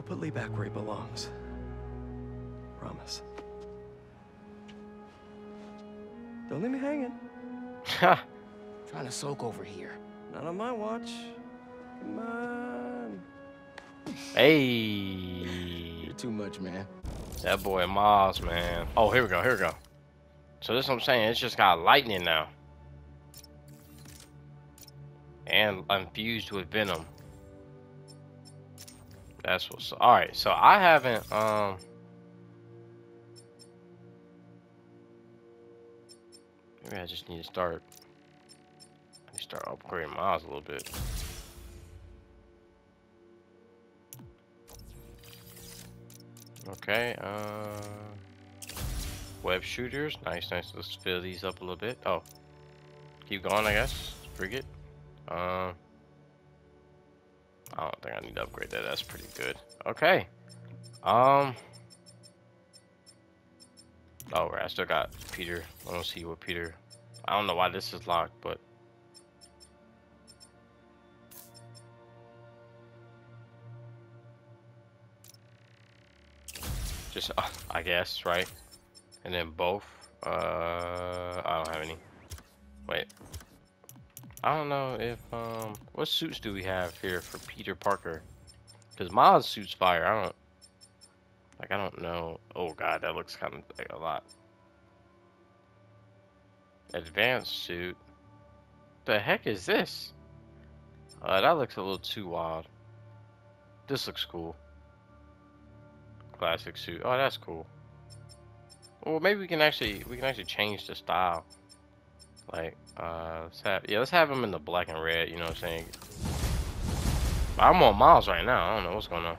Speaker 2: We'll put Li back where he belongs. Promise. Don't leave me hanging.
Speaker 14: Trying to soak over here.
Speaker 2: Not on my watch. Come on.
Speaker 1: Hey.
Speaker 14: You're too much, man.
Speaker 1: That boy Miles, man. Oh, here we go. Here we go. So this is what I'm saying. It's just got lightning now. And infused with venom. That's what's all right. So I haven't um. Maybe I just need to start. Start upgrading Miles a little bit. Okay. Uh. Web shooters. Nice, nice. Let's fill these up a little bit. Oh. Keep going, I guess. Frigate. Um. I don't think I need to upgrade that. That's pretty good. Okay. Um. Oh, right. I still got Peter. I don't see what Peter. I don't know why this is locked, but. Just, uh, I guess, right? And then both. Uh, I don't have any. Wait. I don't know if um, what suits do we have here for Peter Parker? Because Miles suits fire. I don't. Like I don't know. Oh god, that looks kind of like a lot. Advanced suit. The heck is this? Uh, that looks a little too wild. This looks cool. Classic suit. Oh, that's cool. Well, maybe we can actually we can actually change the style. Like, uh, let's have yeah, let's have him in the black and red. You know what I'm saying? I'm on Miles right now. I don't know what's going on.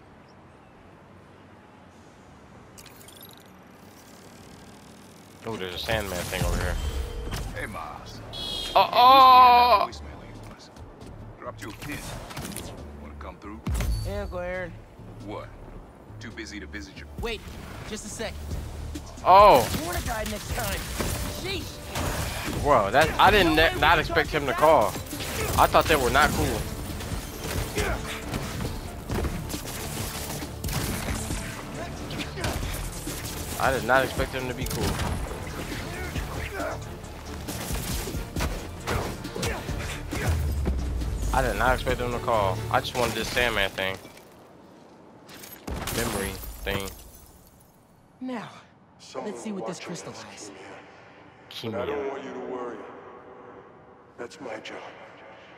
Speaker 1: Oh, there's a Sandman thing over here.
Speaker 18: Hey, Miles.
Speaker 1: Oh, oh!
Speaker 18: Voicemail you was. Dropped you a pin. Wanna come through?
Speaker 15: Yeah, Uncle Aaron.
Speaker 18: What? Too busy to visit your...
Speaker 15: Wait, just a sec.
Speaker 1: Oh,
Speaker 15: Warn a guy next time. Sheesh.
Speaker 1: Whoa! That I didn't not expect him to call. I thought they were not cool. I did not expect him to be cool. I did not expect him to call. I just wanted this Sandman thing. Memory thing.
Speaker 15: Now, let's see what this crystallizes.
Speaker 19: But I don't want you to worry. That's my job.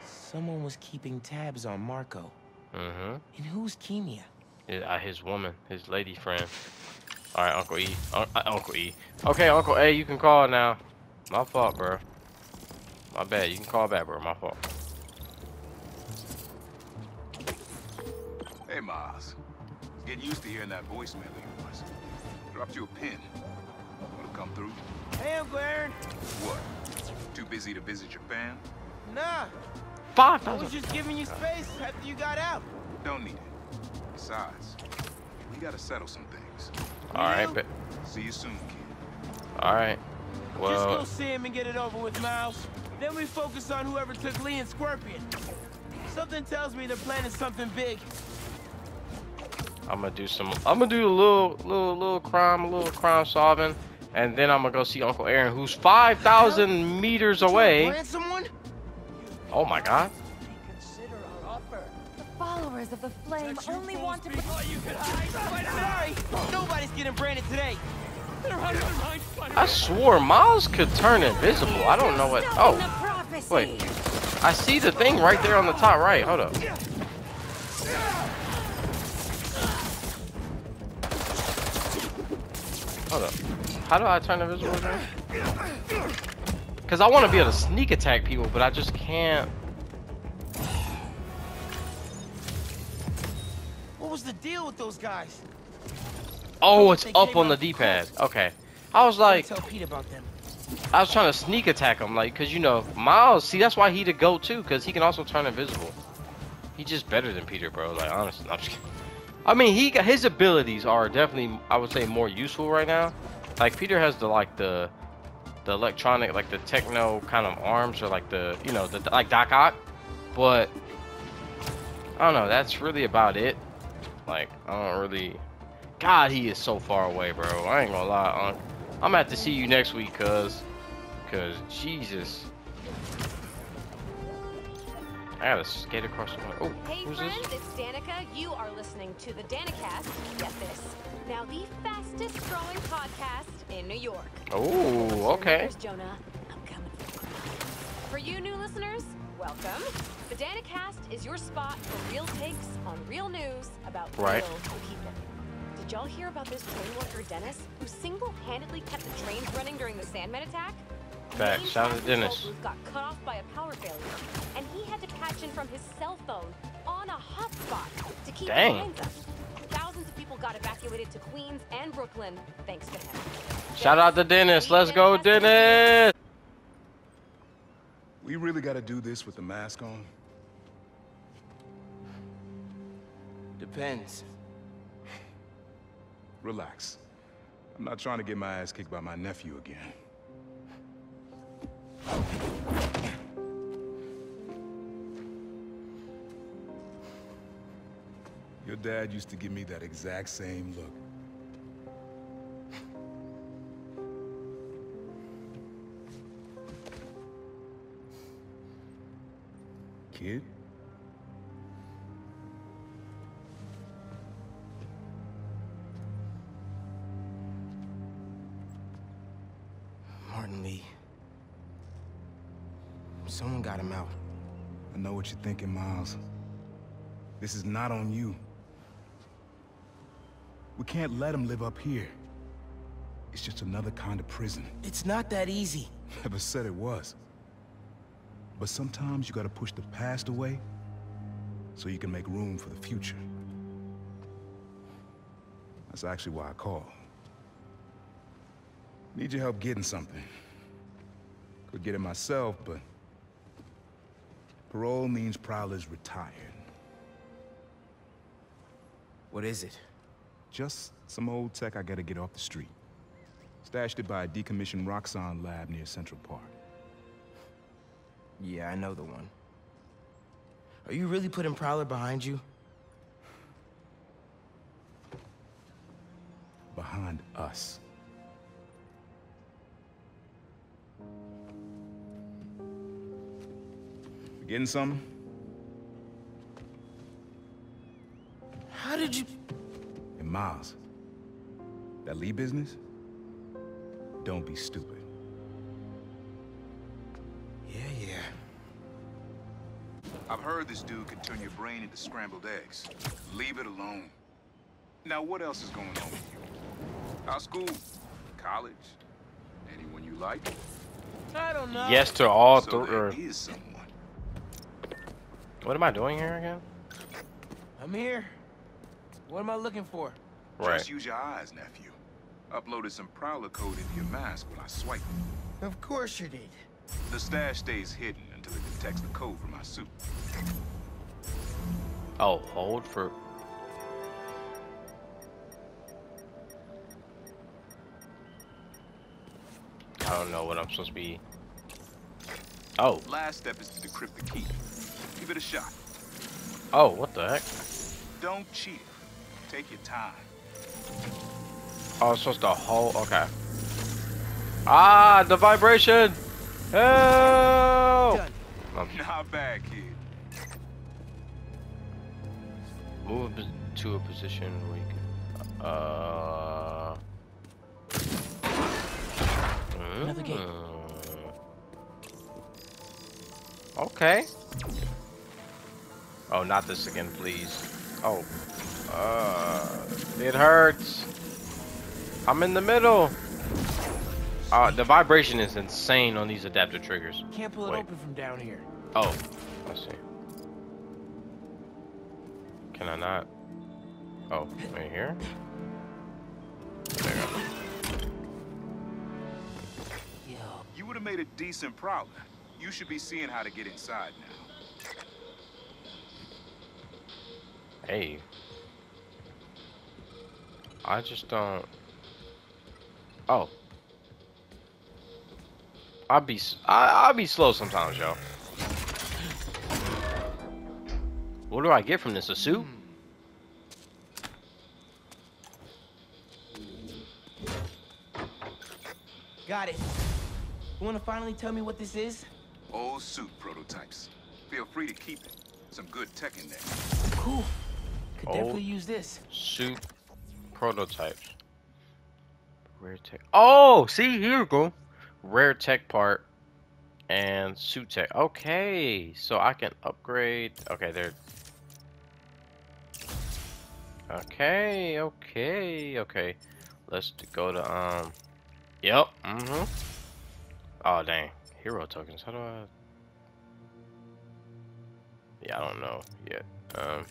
Speaker 14: Someone was keeping tabs on Marco.
Speaker 1: Mm-hmm.
Speaker 14: And who's Kimia?
Speaker 1: Yeah, uh, his woman, his lady friend. All right, Uncle E. Un- uh, Uncle E. Okay, Uncle A, you can call now. My fault, bro. My bad. You can call back, bro. My fault.
Speaker 18: Hey, Miles. Get used to hearing that voicemail of yours. Dropped you a pin. Wanna come through?
Speaker 15: Hey, Uncle Aaron.
Speaker 18: What? Too busy to visit your fam?
Speaker 15: Nah,
Speaker 1: Five
Speaker 15: I was just giving you space after you got out.
Speaker 18: Don't need it. Besides, we gotta settle some things.
Speaker 1: All right, but
Speaker 18: See you soon, kid.
Speaker 1: all right. Well.
Speaker 15: Just go see him and get it over with, Miles. Then we focus on whoever took Li and Scorpion. Something tells me they're planning something big.
Speaker 1: I'm gonna do some. I'm gonna do a little, little, little crime, a little crime solving, and then I'm gonna go see Uncle Aaron, who's 5,000 meters away.
Speaker 14: Plant someone?
Speaker 1: Oh my God.
Speaker 13: The followers of the flame only want to.
Speaker 15: you could hide. Sorry, nobody's getting branded today. They're out of their minds.
Speaker 1: I swore Miles could turn invisible. I don't know what. Oh, wait. I see the thing right there on the top right. Hold up. Hold up. How do I turn invisible again? Because I want to be able to sneak attack people, but I just can't.
Speaker 14: What was the deal with those guys?
Speaker 1: Oh, it's up on the D-pad. Okay. I was like,
Speaker 14: Tell Pete about them.
Speaker 1: I was trying to sneak attack him, like, cause you know, Miles. See, that's why he the go too, cause he can also turn invisible. He's just better than Peter, bro. Like, honestly, I'm just kidding. I mean, he got his abilities are definitely, I would say, more useful right now. Like Peter has the like the, the electronic, like the techno kind of arms, or like the, you know, the like Doc Ock. But I don't know. That's really about it. Like, I don't really. God, he is so far away, bro. I ain't gonna lie. Unc. I'm gonna have to see you next week, cuz. Cuz, Jesus. I gotta skate across the water. Oh,
Speaker 20: Hey
Speaker 1: who's
Speaker 20: friends,
Speaker 1: this?
Speaker 20: it's Danika. You are listening to the Danikast. Get this. Now the fastest growing podcast in New York.
Speaker 1: Oh, okay.
Speaker 20: Here's Jonah. I'm coming for you. For you new listeners, welcome. The Danikast is your spot for real takes on real news about
Speaker 1: Right.
Speaker 20: real people. Did y'all hear about this train worker Dennis, who single-handedly kept the trains running during the Sandman attack?
Speaker 1: Facts. Shout out to Dennis.
Speaker 20: got cut off by a power failure, and he had to patch in from his cell phone on a hotspot to keep
Speaker 1: Dang.
Speaker 20: lines up. Thousands of people got evacuated to Queens and Brooklyn thanks to him.
Speaker 1: Shout out to Dennis. Let's go, Dennis.
Speaker 18: We really gotta do this with the mask on?
Speaker 14: Depends.
Speaker 18: Relax. I'm not trying to get my ass kicked by my nephew again. Your dad used to give me that exact same look. Kid?
Speaker 14: Martin Li. Someone got him out.
Speaker 18: I know what you're thinking, Miles. This is not on you. We can't let him live up here. It's just another kind of prison.
Speaker 14: It's not that easy.
Speaker 18: Never said it was. But sometimes you gotta push the past away so you can make room for the future. That's actually why I called. Need your help getting something. Could get it myself, but parole means Prowler's retired.
Speaker 14: What is it?
Speaker 18: Just some old tech I gotta get off the street. Stashed it by a decommissioned Roxxon lab near Central Park.
Speaker 14: Yeah, I know the one. Are you really putting Prowler behind you?
Speaker 18: Behind us. Getting something?
Speaker 14: How did you...
Speaker 18: And Miles, that Li business? Don't be stupid.
Speaker 14: Yeah, yeah.
Speaker 18: I've heard this dude can turn your brain into scrambled eggs. Leave it alone. Now, what else is going on with you? Our school? College? Anyone you like?
Speaker 14: I don't know.
Speaker 1: Yes to all
Speaker 18: So
Speaker 1: three.
Speaker 18: there
Speaker 1: or-
Speaker 18: is someone.
Speaker 1: What am I doing here again?
Speaker 14: I'm here. What am I looking for?
Speaker 1: Right.
Speaker 18: Just use your eyes, nephew. Uploaded some Prowler code into your mask when I swiped it.
Speaker 14: Of course you did.
Speaker 18: The stash stays hidden until it detects the code from my suit.
Speaker 1: Oh, hold for. I don't know what I'm supposed to be. Oh,
Speaker 18: Last step is to decrypt the key. Give it a shot.
Speaker 1: Oh, what the heck?
Speaker 18: Don't cheat. Take your time.
Speaker 1: Oh, it's supposed to hold. Okay. Ah, the vibration. Help! Okay.
Speaker 18: Not bad, kid.
Speaker 1: Move to a position where you can. Uh.
Speaker 4: Another gate.
Speaker 1: mm. Okay. Oh, not this again, please. Oh. Uh. It hurts. I'm in the middle. Uh, the vibration is insane on these adaptive triggers.
Speaker 15: Can't pull it
Speaker 1: Wait.
Speaker 15: open from down here.
Speaker 1: Oh, I see. Can I not? Oh, right here? There we go.
Speaker 18: You would have made a decent problem. You should be seeing how to get inside now.
Speaker 1: Hey. I just don't. Oh. I'll be s- I, I'll be slow sometimes, yo. What do I get from this? A suit?
Speaker 15: Got it. You wanna finally tell me what this is?
Speaker 18: Old suit prototypes. Feel free to keep it. Some good tech in there.
Speaker 15: Cool. Could
Speaker 1: Old
Speaker 15: definitely use this.
Speaker 1: Suit prototypes. Rare tech. Oh, see here we go. Rare tech part and suit tech. Okay, so I can upgrade. Okay, there. Okay, okay, okay. Let's go to um. Yep. Mhm. Oh dang, hero tokens. How do I? Yeah, I don't know yet. Um.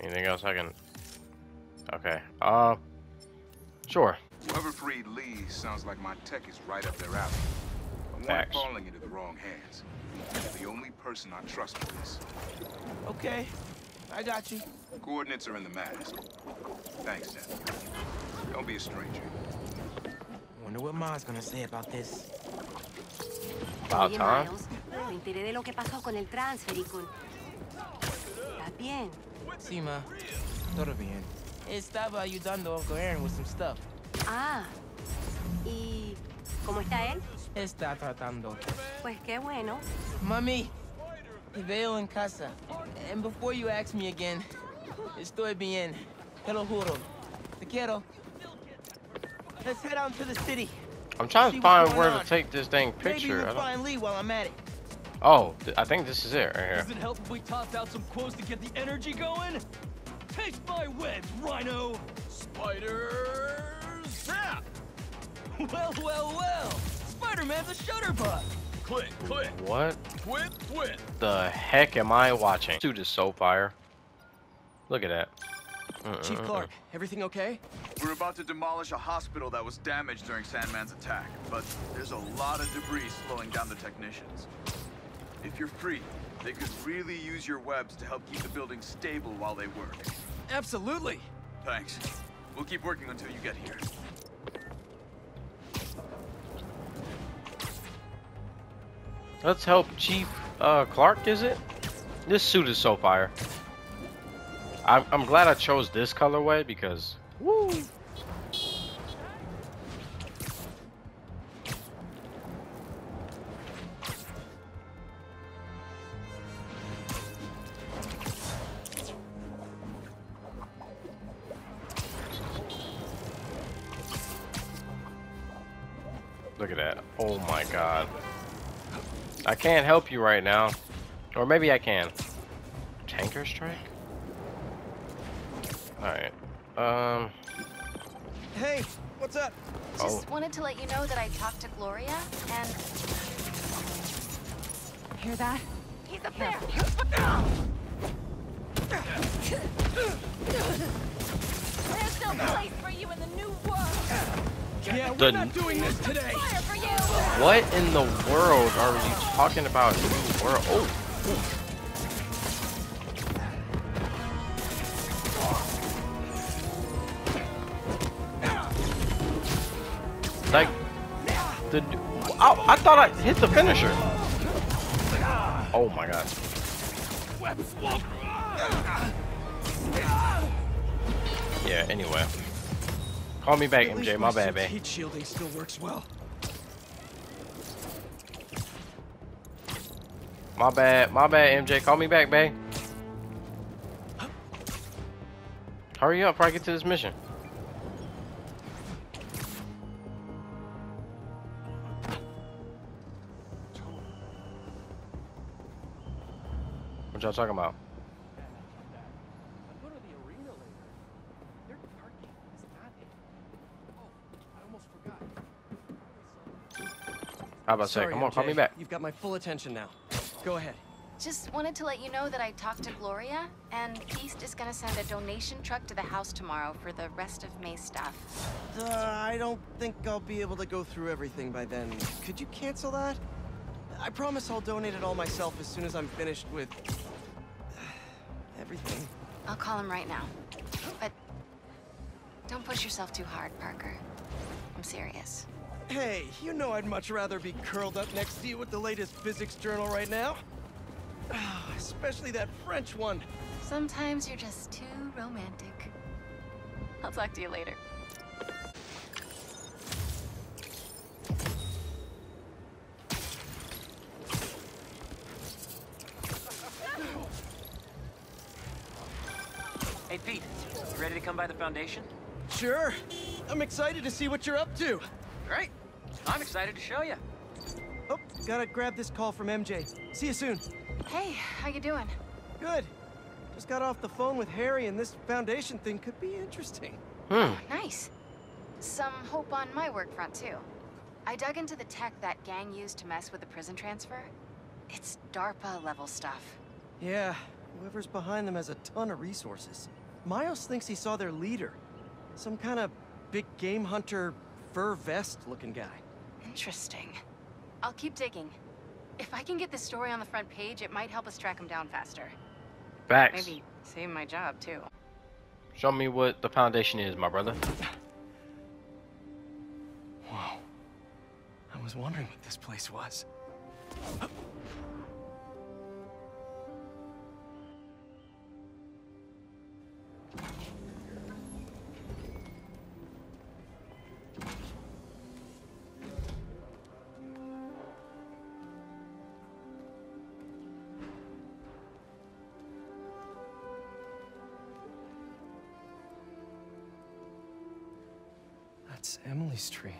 Speaker 1: Anything else I can? Okay. Uh. Sure.
Speaker 18: Whoever freed Li sounds like my tech is right up their alley. I want it
Speaker 1: Facts.
Speaker 18: falling into the wrong hands. You're the only person I trust with this.
Speaker 15: Okay. I got you.
Speaker 18: Coordinates are in the mask. Thanks, nephew. Don't be a stranger.
Speaker 15: Wonder what Ma's gonna say about this.
Speaker 1: About
Speaker 21: Oye,
Speaker 1: time.
Speaker 21: Miles, me enteré de lo que pasó con el transfer y con... ¿Estás bien?
Speaker 15: Sí, ma. Todo bien. Estaba ayudando a Uncle Aaron with some stuff.
Speaker 21: Ah, ¿y cómo está él?
Speaker 15: Está tratando.
Speaker 21: Pues qué bueno.
Speaker 15: Mami, te veo en casa. And before you ask me again, estoy bien. Te lo juro. Te quiero. Let's head out to the city.
Speaker 1: I'm trying to find where
Speaker 15: on.
Speaker 1: to take this dang picture. I
Speaker 15: we'll find Li while I'm at it.
Speaker 1: Oh, th- I think this is it right here.
Speaker 22: Does it help if we toss out some quotes to get the energy going? Taste my webs, Rhino! Spiders! Zap! Well, well, well! Spider-Man's a shutterbug! Click, click!
Speaker 1: What
Speaker 22: Twit, twit!
Speaker 1: the heck am I watching? Dude is so fire. Look at that.
Speaker 2: Chief. Clark, everything okay?
Speaker 7: We're about to demolish a hospital that was damaged during Sandman's attack, but there's a lot of debris slowing down the technicians. If you're free, they could really use your webs to help keep the building stable while they work.
Speaker 2: Absolutely.
Speaker 7: Thanks. We'll keep working until you get here.
Speaker 1: Let's help Chief uh, Clark, is it? This suit is so fire. I'm, I'm glad I chose this colorway because. Woo! Oh my god. I can't help you right now. Or maybe I can. Tanker strike? Alright. Um.
Speaker 15: Hey, what's up?
Speaker 1: Oh.
Speaker 3: Just wanted to let you know that I talked to Gloria and. Hear that? He's up there!
Speaker 23: There's no place for you in the new world.
Speaker 22: Yeah,
Speaker 1: The-
Speaker 22: we're not doing this today!
Speaker 23: Fire for you!
Speaker 1: What in the world are you talking about? World? Oh. Like the oh, I thought I hit the finisher. Oh my god. Yeah, anyway. Call me back,
Speaker 2: At
Speaker 1: MJ. My bad, man.
Speaker 2: Heat shielding still works well.
Speaker 1: My bad. My bad, MJ. Call me back, babe. Hurry up before I get to this mission. What y'all talking about?
Speaker 15: Go to the arena later. Their parking is not in. Oh, I almost forgot.
Speaker 1: How about to say,
Speaker 2: Sorry,
Speaker 1: come on, call me back.
Speaker 2: You've got my full attention now. Go ahead.
Speaker 3: Just wanted to let you know that I talked to Gloria, and East is gonna send a donation truck to the house tomorrow for the rest of May's stuff.
Speaker 2: Uh, I don't think I'll be able to go through everything by then. Could you cancel that? I promise I'll donate it all myself as soon as I'm finished with... everything.
Speaker 3: I'll call him right now. But don't push yourself too hard, Parker. I'm serious.
Speaker 2: Hey, you know I'd much rather be curled up next to you with the latest physics journal right now. Ah, especially that French one.
Speaker 3: Sometimes you're just too romantic. I'll talk to you later.
Speaker 4: Hey, Pete, you ready to come by the Foundation?
Speaker 2: Sure. I'm excited to see what you're up to.
Speaker 4: Great. I'm excited to show you.
Speaker 2: Oh, gotta grab this call from MJ. See you soon.
Speaker 3: Hey, how you doing?
Speaker 2: Good. Just got off the phone with Harry, and this Foundation thing could be interesting.
Speaker 1: Hmm.
Speaker 3: Nice. Some hope on my work front, too. I dug into the tech that gang used to mess with the prison transfer. It's DARPA-level stuff.
Speaker 2: Yeah, whoever's behind them has a ton of resources. Miles thinks he saw their leader. Some kind of big game hunter, fur vest looking guy.
Speaker 3: Interesting. I'll keep digging. If I can get this story on the front page, it might help us track him down faster.
Speaker 1: Facts.
Speaker 3: Maybe save my job, too.
Speaker 1: Show me what the foundation is, my brother.
Speaker 2: Whoa. I was wondering what this place was. Emily's tree.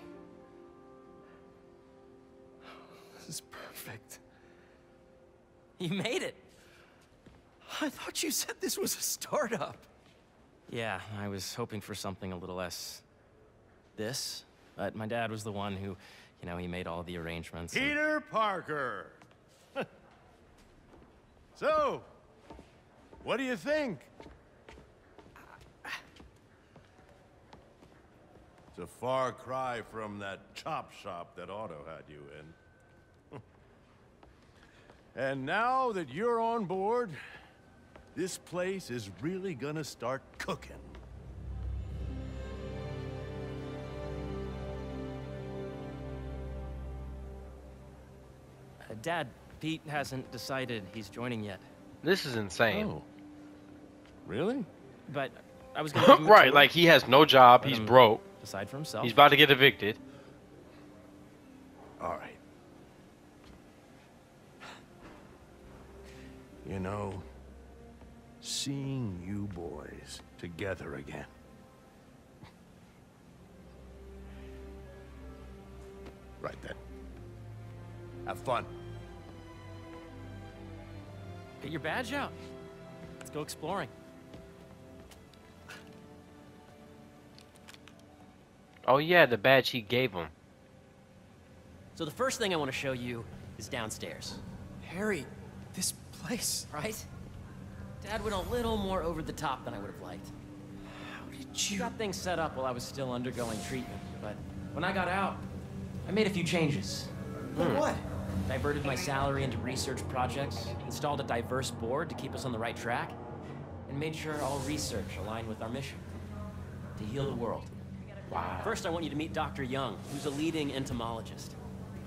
Speaker 2: This is perfect.
Speaker 4: You made it.
Speaker 2: I thought you said this was a startup.
Speaker 4: Yeah, I was hoping for something a little less... this. But my dad was the one who, you know, he made all the arrangements. and-
Speaker 22: Peter Parker. so, what do you think? It's a far cry from that chop shop that Otto had you in. and now that you're on board, this place is really gonna start cooking.
Speaker 4: Uh, Dad, Pete hasn't decided he's joining yet.
Speaker 1: This is insane.
Speaker 22: Oh. Really?
Speaker 4: But I was gonna give him
Speaker 1: right,
Speaker 4: tour,
Speaker 1: like he has no job,
Speaker 4: let
Speaker 1: he's broke.
Speaker 4: Aside for himself.
Speaker 1: He's about to get evicted.
Speaker 22: All right. You know, seeing you boys together again. Right then. Have fun.
Speaker 4: Get your badge out. Let's go exploring.
Speaker 1: Oh yeah, the badge he gave him.
Speaker 4: So the first thing I want to show you is downstairs.
Speaker 2: Harry, this place.
Speaker 4: Right? Dad went a little more over the top than I would have liked.
Speaker 2: How did you...
Speaker 4: Got things set up while I was still undergoing treatment, but when I got out, I made a few changes.
Speaker 2: Like hmm. what?
Speaker 4: Diverted my salary into research projects, installed a diverse board to keep us on the right track, and made sure all research aligned with our mission to heal the world.
Speaker 1: Wow.
Speaker 4: First, I want you to meet Dr. Young, who's a leading entomologist.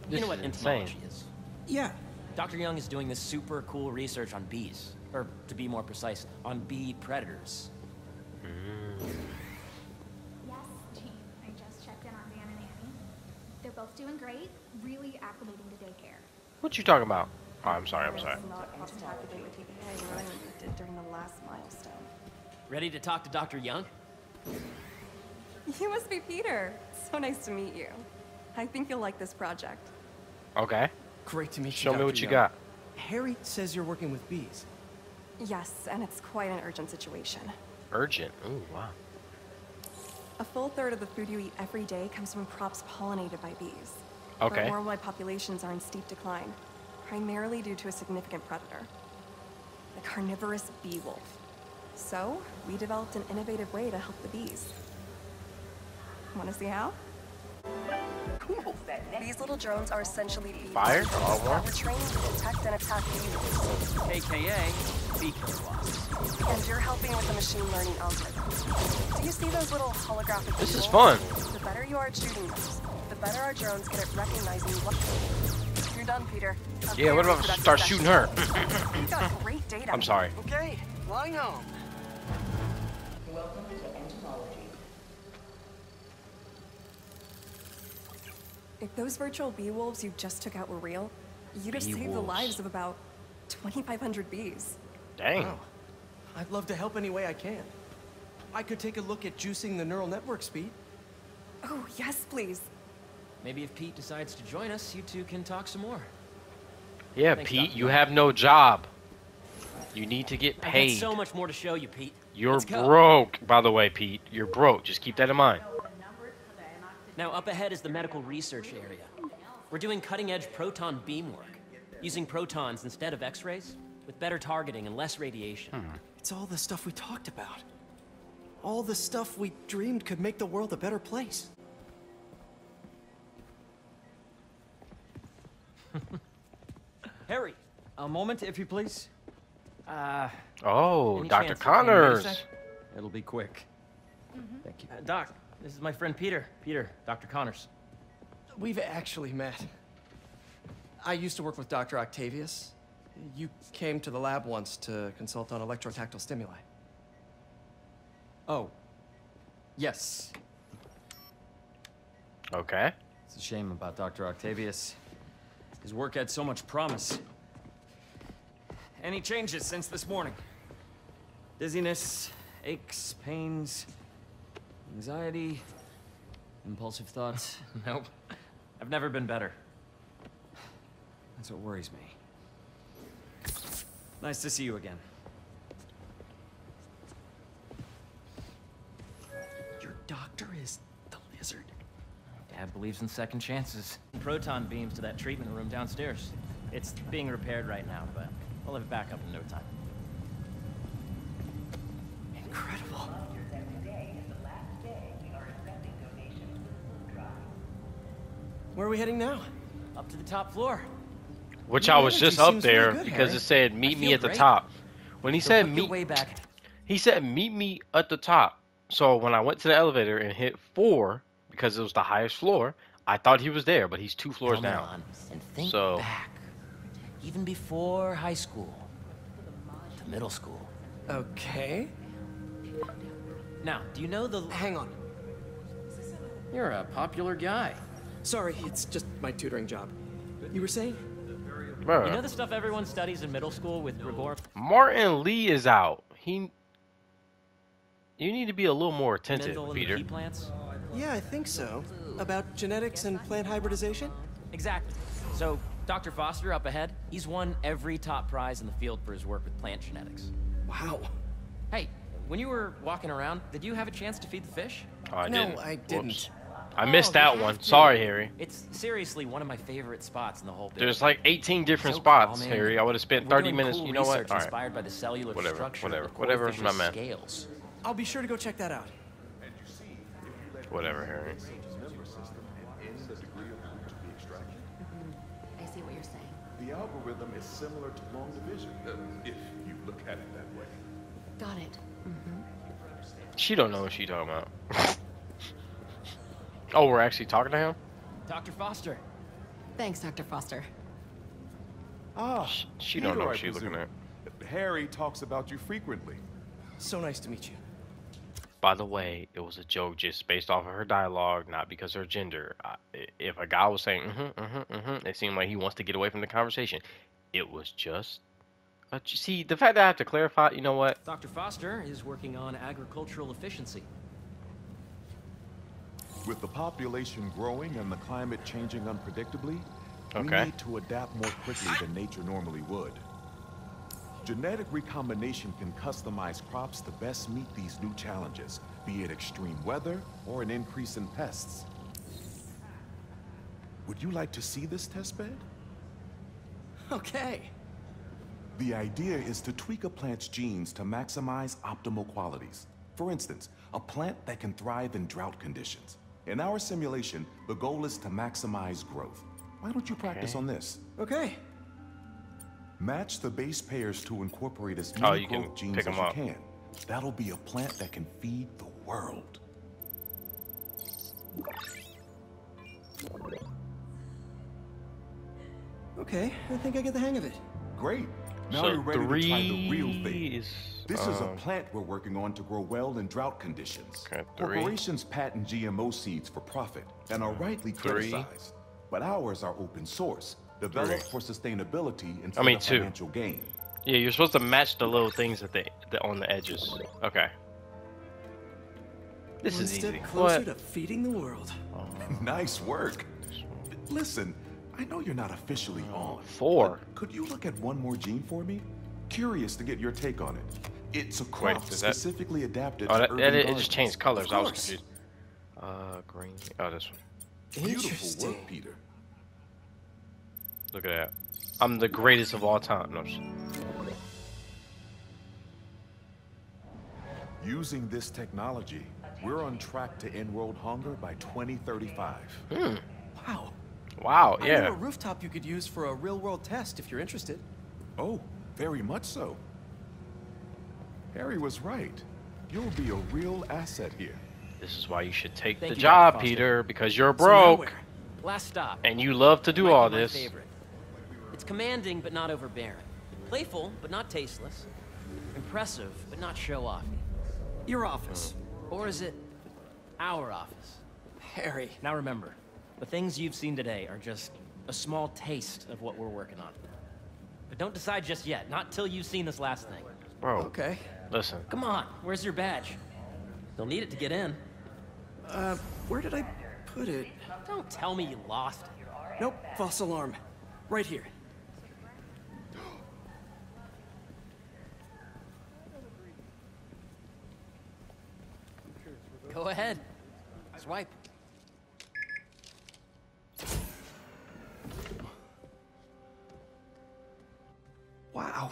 Speaker 1: This
Speaker 4: you know what
Speaker 1: is
Speaker 4: entomology
Speaker 1: insane.
Speaker 4: is?
Speaker 2: Yeah.
Speaker 4: Dr. Young is doing this super cool research on bees. Or, to be more precise, on bee predators. Mm.
Speaker 24: Yes, Jane. I just checked in on Dan and Annie. They're both doing great, really acclimating to daycare.
Speaker 1: What you talking about? Oh, I'm sorry. I'm sorry.
Speaker 25: Not into activate with TPA running what we did during the last milestone.
Speaker 4: Ready to talk to Dr. Young?
Speaker 25: You must be Peter. So nice to meet you. I think you'll like this project.
Speaker 1: Okay.
Speaker 2: Great to meet
Speaker 1: Show
Speaker 2: you.
Speaker 1: Show
Speaker 2: me
Speaker 1: what you got.
Speaker 2: Harry says you're working with bees.
Speaker 25: Yes, and it's quite an urgent situation.
Speaker 1: Urgent. Ooh, wow.
Speaker 25: A full third of the food you eat every day comes from crops pollinated by bees.
Speaker 1: Okay.
Speaker 25: But worldwide populations are in steep decline, primarily due to a significant predator the carnivorous bee wolf. So, we developed an innovative way to help the bees. Want to see how? These little drones are essentially bees
Speaker 1: Fire? Oh,
Speaker 25: that were trained to detect and attack bee wolves.
Speaker 4: AKA bee killer.
Speaker 25: And you're helping with the machine learning algorithm. Do you see those little holographic
Speaker 1: This
Speaker 25: bee
Speaker 1: is fun.
Speaker 25: The better you are at shooting those, the better our drones get at recognizing what. You're done, Peter. A
Speaker 1: Yeah, what about if I start
Speaker 25: session.
Speaker 1: shooting her?
Speaker 25: We've got great data.
Speaker 1: I'm sorry.
Speaker 25: Okay, flying home.
Speaker 9: Welcome to entomology.
Speaker 25: If those virtual bee wolves you just took out were real, you'd have
Speaker 2: Bee
Speaker 25: saved the lives of about 2,500 bees.
Speaker 1: Dang.
Speaker 2: Wow. I'd love to help any way I can. I could take a look at juicing the neural network speed.
Speaker 25: Oh, yes, please.
Speaker 4: Maybe if Pete decides to join us, you two can talk some more.
Speaker 1: Yeah,
Speaker 4: Thanks,
Speaker 1: Pete,
Speaker 4: Dr.
Speaker 1: you have no job. You need to get
Speaker 4: I've got
Speaker 1: paid.
Speaker 4: so much more to show you, Pete.
Speaker 1: You're broke, by the way, Pete. You're broke. Just keep that in mind.
Speaker 4: Now, up ahead is the medical research area. We're doing cutting edge proton beam work, using protons instead of X rays, with better targeting and less radiation.
Speaker 1: Hmm.
Speaker 2: It's all the stuff we talked about. All the stuff we dreamed could make the world a better place.
Speaker 26: Harry, a moment, if you please. Uh,
Speaker 1: Oh, Dr.
Speaker 26: chance you can wait a
Speaker 1: Connors.
Speaker 26: It'll be quick.
Speaker 4: Thank you. Uh, Doc, this is my friend Peter. Peter, Dr. Connors.
Speaker 2: We've actually met. I used to work with Dr. Octavius. You came to the lab once to consult on electrotactile stimuli.
Speaker 26: Oh. Yes.
Speaker 1: Okay.
Speaker 26: It's a shame about Dr. Octavius. His work had so much promise. Any changes since this morning? Dizziness, aches, pains, anxiety, impulsive thoughts?
Speaker 4: Nope. I've never been better.
Speaker 26: That's what worries me. Nice to see you again.
Speaker 2: Your doctor is the lizard.
Speaker 4: Dad believes in second chances. Proton beams to that treatment room downstairs. It's being repaired right now, but I'll have it back up in no time.
Speaker 2: Where are we heading now?
Speaker 4: Up to the top floor.
Speaker 1: Which
Speaker 2: Your
Speaker 1: I was just up
Speaker 2: seems really
Speaker 1: there
Speaker 2: good,
Speaker 1: because
Speaker 2: Harry.
Speaker 1: it said meet me
Speaker 4: feel
Speaker 1: at the
Speaker 4: great.
Speaker 1: top. When he
Speaker 4: So
Speaker 1: said
Speaker 4: book your
Speaker 1: meet
Speaker 4: way back.
Speaker 1: He said meet me at the top. So when I went to the elevator and hit 4 because it was the highest floor, I thought he was there, but he's two floors
Speaker 4: Helmet
Speaker 1: down.
Speaker 4: on and think
Speaker 1: so
Speaker 4: back. Even before high school. To middle school.
Speaker 2: Okay.
Speaker 4: Now, do you know the...
Speaker 2: Hang on.
Speaker 4: You're a popular guy.
Speaker 2: Sorry, it's just my tutoring job. You were saying?
Speaker 1: Bruh.
Speaker 4: You know the stuff everyone studies in middle school with Gregor?
Speaker 1: Martin Li is out. He You need to be a little more attentive,
Speaker 4: Mendel and the
Speaker 1: Peter.
Speaker 4: plants?
Speaker 2: Yeah, I think so. About genetics and plant hybridization?
Speaker 4: Exactly. So, Dr. Foster up ahead, he's won every top prize in the field for his work with plant genetics.
Speaker 2: Wow.
Speaker 4: Hey, when you were walking around, did you have a chance to feed the fish?
Speaker 1: Oh, I
Speaker 2: No,
Speaker 1: didn't.
Speaker 2: I
Speaker 1: Whoops.
Speaker 2: Didn't.
Speaker 1: I missed
Speaker 4: Oh,
Speaker 1: that one.
Speaker 4: to.
Speaker 1: Sorry, Harry.
Speaker 4: It's seriously one of my favorite spots in the whole
Speaker 1: There's like 18 different
Speaker 4: So
Speaker 1: spots,
Speaker 4: calming.
Speaker 1: Harry. I would have spent
Speaker 4: We're
Speaker 1: 30 minutes.
Speaker 4: cool
Speaker 1: you know what?
Speaker 4: research
Speaker 1: All right.
Speaker 4: inspired by the cellular
Speaker 1: Whatever,
Speaker 4: structure
Speaker 1: whatever,
Speaker 4: of the
Speaker 1: whatever,
Speaker 4: core
Speaker 1: my
Speaker 4: fish's
Speaker 1: man.
Speaker 4: scales.
Speaker 2: I'll be sure to go check that out.
Speaker 1: Whatever, Harry.
Speaker 3: I see what you're saying.
Speaker 19: The algorithm is similar to long division, if you look at it that way.
Speaker 3: Got it. Mm-hmm.
Speaker 1: She don't know what she talking about. oh, we're actually talking to him?
Speaker 4: Dr. Foster.
Speaker 3: Thanks, Dr. Foster.
Speaker 2: Oh,
Speaker 1: She don't know
Speaker 19: Peter,
Speaker 1: what she's looking at.
Speaker 19: Harry talks about you frequently.
Speaker 2: So nice to meet you.
Speaker 1: By the way, it was a joke just based off of her dialogue, not because of her gender. I, if a guy was saying mm-hmm, mm-hmm, mm-hmm, it seemed like he wants to get away from the conversation. It was just. You see, the fact that I have to clarify, you know what?
Speaker 4: Dr. Foster is working on agricultural efficiency.
Speaker 19: With the population growing and the climate changing unpredictably,
Speaker 1: Okay.
Speaker 19: we need to adapt more quickly than nature normally would. Genetic recombination can customize crops to best meet these new challenges, be it extreme weather or an increase in pests. Would you like to see this testbed?
Speaker 2: Okay.
Speaker 19: The idea is to tweak a plant's genes to maximize optimal qualities. For instance, a plant that can thrive in drought conditions. In our simulation, the goal is to maximize growth. Why don't you practice
Speaker 1: Okay.
Speaker 19: on this?
Speaker 2: Okay.
Speaker 19: Match the base pairs to incorporate as
Speaker 1: Oh,
Speaker 19: many
Speaker 1: you
Speaker 19: growth genes as you
Speaker 1: up.
Speaker 19: can. That'll be a plant that can feed the world.
Speaker 2: Okay, I think I get the hang of it.
Speaker 19: Great. Now
Speaker 1: So
Speaker 19: you're ready to try the real
Speaker 1: three
Speaker 19: thing.
Speaker 1: is,
Speaker 19: This is a
Speaker 1: um,
Speaker 19: plant we're working on to grow well in drought conditions.
Speaker 1: three.
Speaker 19: Corporations patent GMO seeds for profit and are rightly
Speaker 1: Three.
Speaker 19: criticized. But ours are open source, developed
Speaker 1: Three.
Speaker 19: for sustainability instead
Speaker 1: I mean,
Speaker 19: of
Speaker 1: two.
Speaker 19: financial gain.
Speaker 1: Yeah, you're supposed to match the little things that they that on the edges. Okay. This
Speaker 2: One
Speaker 1: is
Speaker 2: step
Speaker 1: easy.
Speaker 2: closer
Speaker 1: What?
Speaker 2: to feeding the world.
Speaker 19: nice work. Listen, I know you're not officially on.
Speaker 1: Four.
Speaker 19: Could you look at one more gene for me? Curious to get your take on it. It's a crop
Speaker 1: does that-
Speaker 19: specifically adapted
Speaker 1: Oh,
Speaker 19: to
Speaker 1: that,
Speaker 19: urban
Speaker 1: that it, it just changed colors. I was confused. Uh, green. Oh, this one.
Speaker 19: Beautiful work, Peter.
Speaker 1: Look at that. I'm the greatest of all time. No, I'm
Speaker 19: Using this technology, we're on track to end world hunger by 2035.
Speaker 1: Hmm.
Speaker 2: Wow.
Speaker 1: Wow. yeah.
Speaker 2: I know
Speaker 1: Yeah.
Speaker 2: a rooftop you could use for a real-world test if you're interested.
Speaker 19: Oh, very much so. Harry was right. You'll be a real asset here.
Speaker 1: This is why you should take
Speaker 4: Thank
Speaker 1: the
Speaker 4: you,
Speaker 1: job,
Speaker 4: Foster.
Speaker 1: Peter, because you're broke
Speaker 4: where? Last stop.
Speaker 1: and you love to do
Speaker 4: Might
Speaker 1: all
Speaker 4: be my
Speaker 1: this.
Speaker 4: favorite. It's commanding but not overbearing. Playful but not tasteless. Impressive but not show-offy.
Speaker 2: Your office.
Speaker 4: Or is it our office?
Speaker 2: Harry.
Speaker 4: Now remember, the things you've seen today are just a small taste of what we're working on. But don't decide just yet, not till you've seen this last thing.
Speaker 1: Bro.
Speaker 2: Okay.
Speaker 1: Listen.
Speaker 4: Come on, where's your badge? You'll need it to get in.
Speaker 2: Uh, where did I put it?
Speaker 4: Don't tell me you lost it.
Speaker 2: Nope, false alarm. Right here.
Speaker 4: Go ahead. Swipe.
Speaker 2: Wow.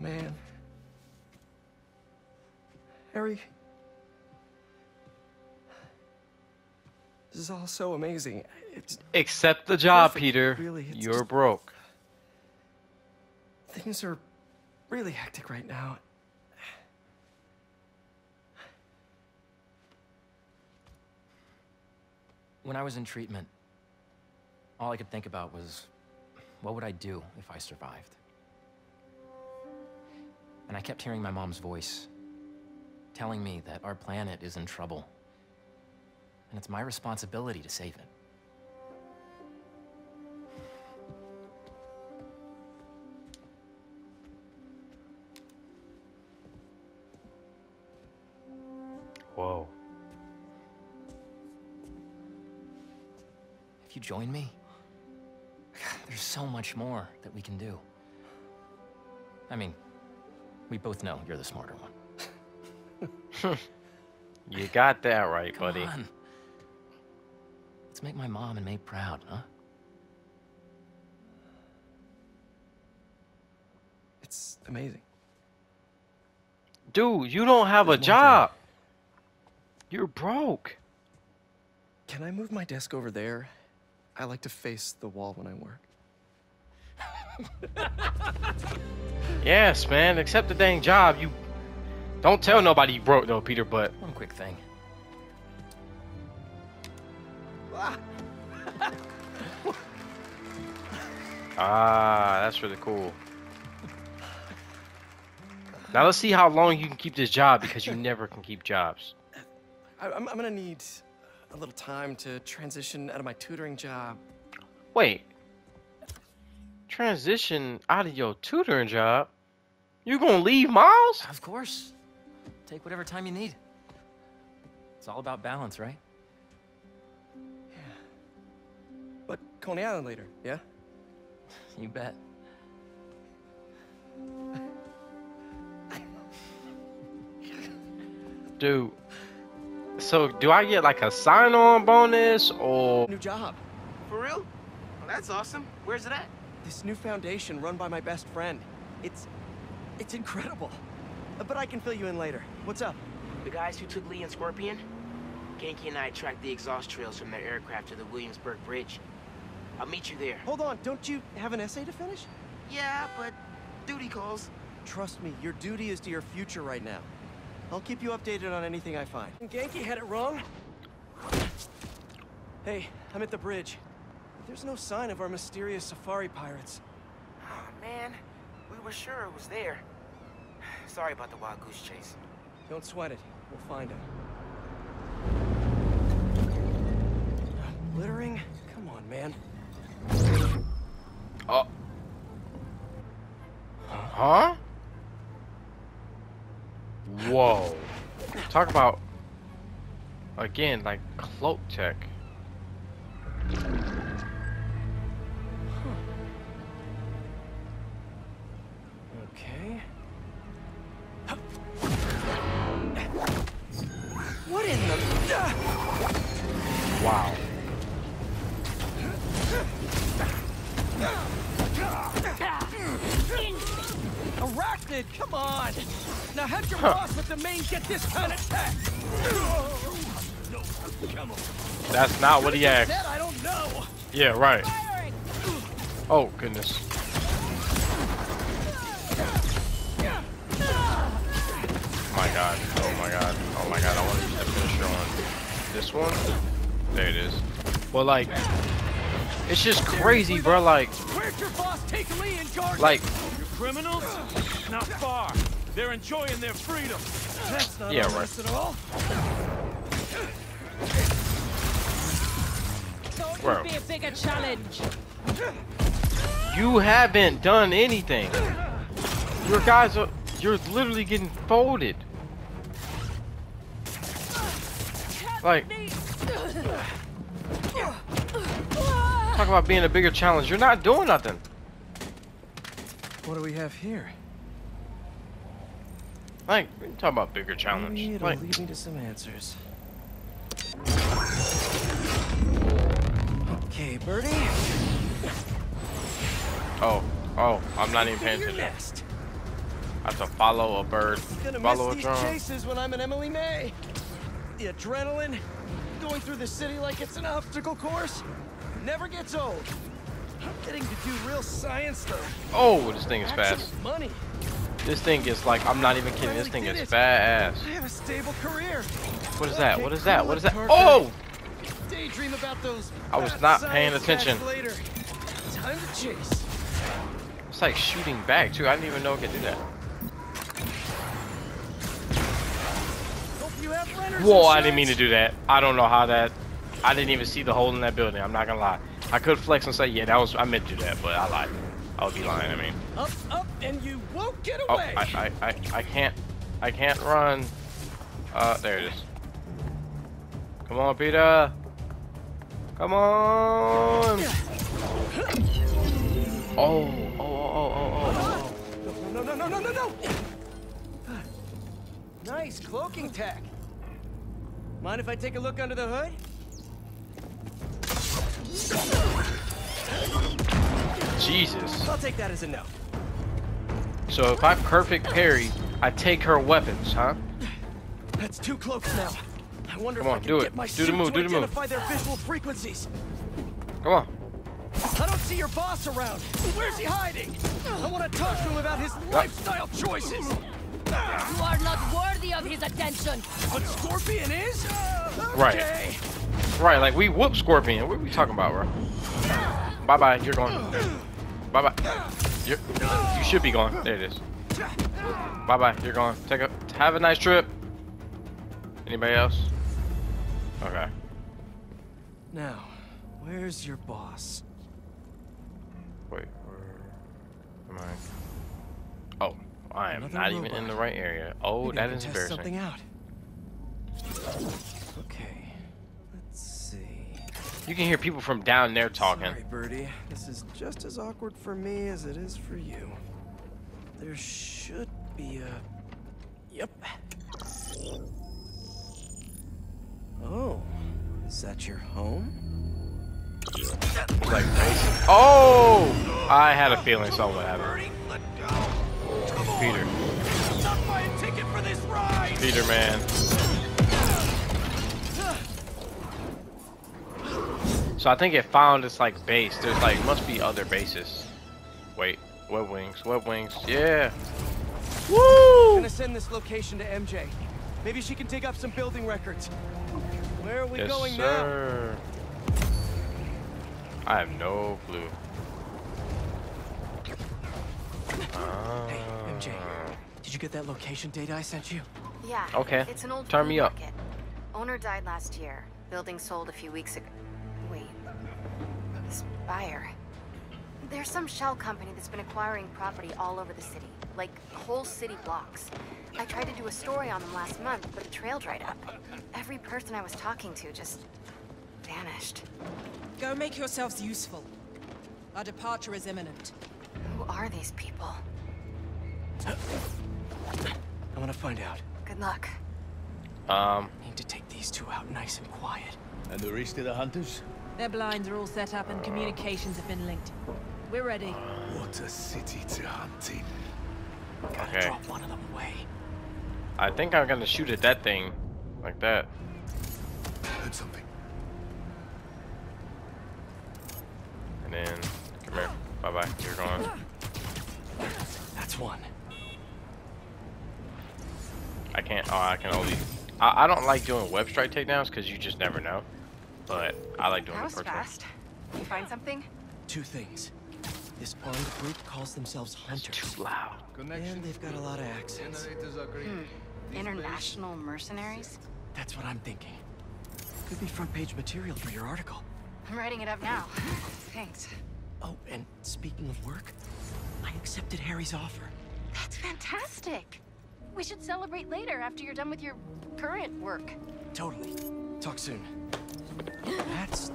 Speaker 2: Man. Harry. This is all so amazing. It's
Speaker 1: Accept the job,
Speaker 2: Perfect,
Speaker 1: Peter.
Speaker 2: really, it's
Speaker 1: You're
Speaker 2: just-
Speaker 1: broke.
Speaker 2: things are really hectic right now.
Speaker 4: When I was in treatment, all I could think about was, what would I do if I survived? And I kept hearing my mom's voice, telling me that our planet is in trouble. And it's my responsibility to save it.
Speaker 1: Whoa.
Speaker 4: If you join me, there's so much more that we can do. I mean, we both know you're the smarter one.
Speaker 1: You got that right,
Speaker 4: Come
Speaker 1: buddy.
Speaker 4: on. Let's make my mom and May proud, huh?
Speaker 2: It's amazing.
Speaker 1: Dude, you don't have a
Speaker 2: There's one thing.
Speaker 1: job. You're broke.
Speaker 2: Can I move my desk over there? I like to face the wall when I work.
Speaker 1: Yes, man. Accept the dang job. You Don't tell nobody you broke though, Peter. But
Speaker 4: one quick thing.
Speaker 1: ah, that's really cool. Now let's see how long you can keep this job because you never can keep jobs.
Speaker 2: I, I'm, I'm gonna need a little time to transition out of my tutoring job.
Speaker 1: Wait. Transition out of your tutoring job? You gonna leave Miles?
Speaker 4: Of course. Take whatever time you need. It's all about balance, right? Yeah.
Speaker 2: But Coney Island later, yeah?
Speaker 4: You bet.
Speaker 1: Dude. So do I get like a sign-on bonus or
Speaker 2: New job.
Speaker 14: For real? Well, that's awesome. Where's it at?
Speaker 2: This new foundation run by my best friend. It's... it's incredible. But I can fill you in later. What's up?
Speaker 14: The guys who took Li and Scorpion? Ganke and I tracked the exhaust trails from their aircraft to the Williamsburg Bridge. I'll meet you there.
Speaker 2: Hold on, don't you have an essay to finish?
Speaker 14: Yeah, but duty calls.
Speaker 2: Trust me, your duty is to your future right now. I'll keep you updated on anything I find. Ganke had it wrong? Hey, I'm at the bridge. There's no sign of our mysterious safari pirates.
Speaker 14: Oh, man. We were sure it was there. Sorry about the wild goose chase.
Speaker 2: Don't sweat it. We'll find him. Littering? Come on, man.
Speaker 1: Oh. Huh? Whoa. Talk about again like cloak tech. Not what he asked.
Speaker 15: That I don't know!
Speaker 1: Yeah, right. Oh goodness. My god. Oh my god. Oh my god. I want to use the finisher on this one. There it is. Well, like, it's just crazy, bro. Like,
Speaker 15: Where'd your boss take Li and guard?
Speaker 1: like,
Speaker 15: Your criminals? Not far. They're enjoying their freedom. That's not
Speaker 1: Yeah, right.
Speaker 15: at all.
Speaker 1: Bro.
Speaker 17: be a bigger challenge.
Speaker 1: you haven't done anything. Your guys are, you're literally getting folded. Like, talk about being a bigger challenge. You're not doing nothing.
Speaker 2: What do we have here?
Speaker 1: Like, we talk about bigger challenge.
Speaker 2: Maybe it'll
Speaker 1: Like,
Speaker 2: lead me to some answers. Okay, Birdie.
Speaker 1: oh, oh, I'm not even paying attention. I have to follow a bird,
Speaker 2: Gonna
Speaker 1: follow a
Speaker 2: miss these
Speaker 1: drone.
Speaker 2: chases when I'm an Emily May. The adrenaline, going through the city like it's an obstacle course, never gets old. Getting to do real science stuff.
Speaker 1: Oh, this thing is fast.
Speaker 2: Money.
Speaker 1: This thing is like, I'm not even kidding. This thing is fast.
Speaker 2: I have a stable career.
Speaker 1: What is that? What is that? What is that? Oh!
Speaker 2: Daydream about those.
Speaker 1: I was not paying attention.
Speaker 2: Later. Time to chase.
Speaker 1: It's like shooting back too. I didn't even know I could do that.
Speaker 2: Hope you have renters
Speaker 1: Whoa, I didn't mean to do that. I don't know how that. I didn't even see the hole in that building. I'm not gonna lie. I could flex and say, yeah, that was. I meant to do that, but I lied. I would be lying. I mean,
Speaker 2: Up, up, and you won't get
Speaker 1: oh,
Speaker 2: away.
Speaker 1: I, I, I, I can't, I can't run. Uh, there it is. Come on, Peter. Come on. Oh, oh, oh, oh, oh, oh.
Speaker 2: No, no, no, no, no, no! Nice cloaking tech. Mind if I take a look under the hood?
Speaker 1: Jesus.
Speaker 2: I'll take that as a no.
Speaker 1: So if I perfect parry, I take her weapons, huh?
Speaker 2: That's two cloaks now. I wonder
Speaker 1: Come
Speaker 2: if
Speaker 1: on,
Speaker 2: I can
Speaker 1: do
Speaker 2: get
Speaker 1: it.
Speaker 2: my
Speaker 1: Do the move,
Speaker 2: to
Speaker 1: do the move.
Speaker 2: their visual frequencies.
Speaker 1: Come on.
Speaker 2: I don't see your boss around. Where's he hiding? I want to talk to him about his uh, lifestyle choices.
Speaker 23: You are not worthy of his attention.
Speaker 2: But Scorpion is?
Speaker 1: Right. Right, like we whoop Scorpion. What are we talking about, bro? Bye bye, you're gone. Bye bye. You're, you should be gone. There it is. Bye bye, you're gone. Take a have a nice trip. Anybody else? Okay.
Speaker 2: Now, where's your boss?
Speaker 1: Wait, where am I? Oh, I am
Speaker 2: Another
Speaker 1: not even in the right area. Oh,
Speaker 2: Maybe can
Speaker 1: is
Speaker 2: test
Speaker 1: embarrassing.
Speaker 2: something out. Okay, let's see.
Speaker 1: You can hear people from down there talking.
Speaker 2: Sorry, Birdie. This is just as awkward for me as it is for you. There should be a. Yep. Oh, is that your home?
Speaker 1: Like Oh! I had a feeling something would happen. Peter.
Speaker 2: Not buy a ticket for this ride!
Speaker 1: Peter, man. So I think it found its like base. There's like must be other bases. Wait, web wings, web wings, yeah.
Speaker 2: Woo! Gonna send this location to MJ. Maybe she can dig up some building records. Where are we
Speaker 1: yes,
Speaker 2: going now?
Speaker 1: I have no clue.
Speaker 2: Hey, MJ. Ah. Did you get that location data I sent you?
Speaker 3: Yeah.
Speaker 1: Okay.
Speaker 3: It's an old
Speaker 1: Turn me up.
Speaker 3: market. Owner died last year. Building sold a few weeks ago. Wait. This buyer. There's some shell company that's been acquiring property all over the city. Like whole city blocks. I tried to do a story on them last month, but the trail dried up. Every person I was talking to just vanished.
Speaker 27: Go make yourselves useful. Our departure is imminent.
Speaker 3: Who are these people?
Speaker 2: I'm gonna find out.
Speaker 3: Good luck.
Speaker 1: Um.
Speaker 2: Need to take these two out nice and quiet.
Speaker 28: And the rest of the hunters?
Speaker 27: Their blinds are all set up and communications have been linked. We're ready.
Speaker 28: What a city to hunt in.
Speaker 2: Gotta
Speaker 1: Okay.
Speaker 2: drop one of them away.
Speaker 1: I think I'm gonna shoot at that thing, like that.
Speaker 28: Heard something.
Speaker 1: And then, come here. Bye bye. You're gone.
Speaker 2: That's one.
Speaker 1: I can't. Oh, I can only. I, I don't like doing web strike takedowns because you just never know. But I like doing
Speaker 3: That
Speaker 1: the
Speaker 3: was
Speaker 1: first one.
Speaker 3: fast. You find something?
Speaker 2: Two things. This armed group calls themselves hunters.
Speaker 1: too loud.
Speaker 2: And they've got a lot of accents.
Speaker 3: International mercenaries?
Speaker 2: That's what I'm thinking. Could be front page material for your article.
Speaker 3: I'm writing it up now. Thanks.
Speaker 2: Oh, and speaking of work, I accepted Harry's offer.
Speaker 3: That's fantastic. We should celebrate later after you're done with your current work.
Speaker 2: Totally. Talk soon. That's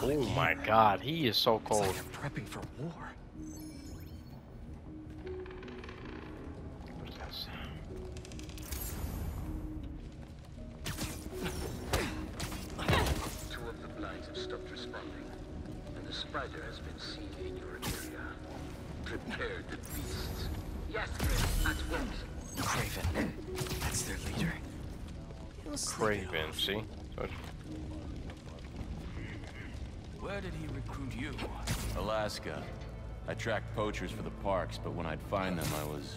Speaker 1: Oh my god, he is so
Speaker 2: it's
Speaker 1: cold.
Speaker 2: like you're prepping for war.
Speaker 29: The spider has been seen in your area. Prepare the beasts. Yes, Grim, at once.
Speaker 2: Kraven. That's their leader. He'll slip it
Speaker 1: Kraven, see?
Speaker 30: Where did he recruit you?
Speaker 19: Alaska. I tracked poachers for the parks, but when I'd find them, I was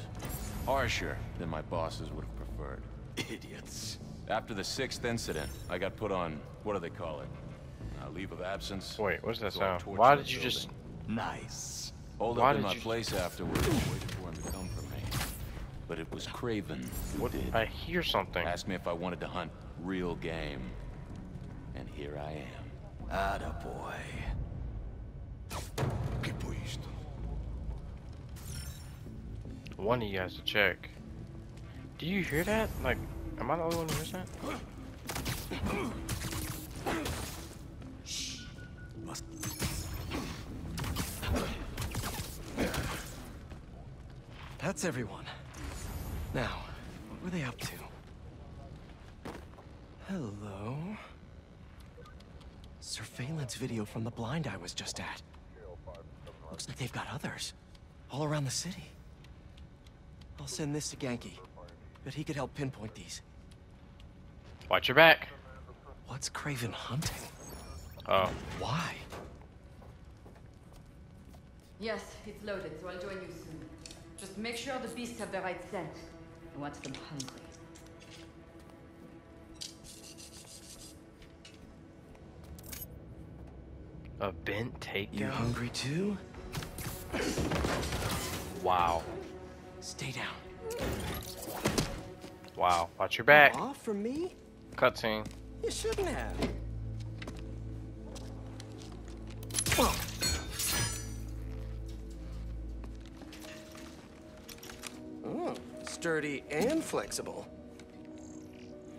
Speaker 19: harsher than my bosses would have preferred.
Speaker 28: Idiots.
Speaker 19: After the sixth incident, I got put on, what do they call it? A leave of absence.
Speaker 1: Wait, what's that sound? Why did you just-
Speaker 28: Nice.
Speaker 19: Holed
Speaker 1: Why
Speaker 19: up in
Speaker 1: did
Speaker 19: my
Speaker 1: you-
Speaker 19: place afterwards, waiting for him to come for me. But it was Kraven who did.
Speaker 1: I hear something.
Speaker 19: Asked me if I wanted to hunt real game. And here I am.
Speaker 28: Attaboy. ¿Qué fue?
Speaker 1: One of you has to check. Do you hear that? Like, am I the only one who hears that?
Speaker 2: That's everyone. Now, what were they up to? Hello? Surveillance video from the blind I was just at. Looks like they've got others. All around the city. I'll send this to Ganke. Bet he could help pinpoint these.
Speaker 1: Watch your back.
Speaker 2: What's Kraven hunting?
Speaker 1: Oh.
Speaker 2: Why?
Speaker 31: Yes, it's loaded, so I'll join you soon. Just make sure the beasts have the right scent.
Speaker 23: I want them hungry?
Speaker 1: A bent takeout.
Speaker 2: You hungry too?
Speaker 1: Wow.
Speaker 2: Stay down.
Speaker 1: Wow. Watch your back.
Speaker 2: Aw, for me?
Speaker 1: Cutscene.
Speaker 2: You shouldn't have. Oh, sturdy and flexible.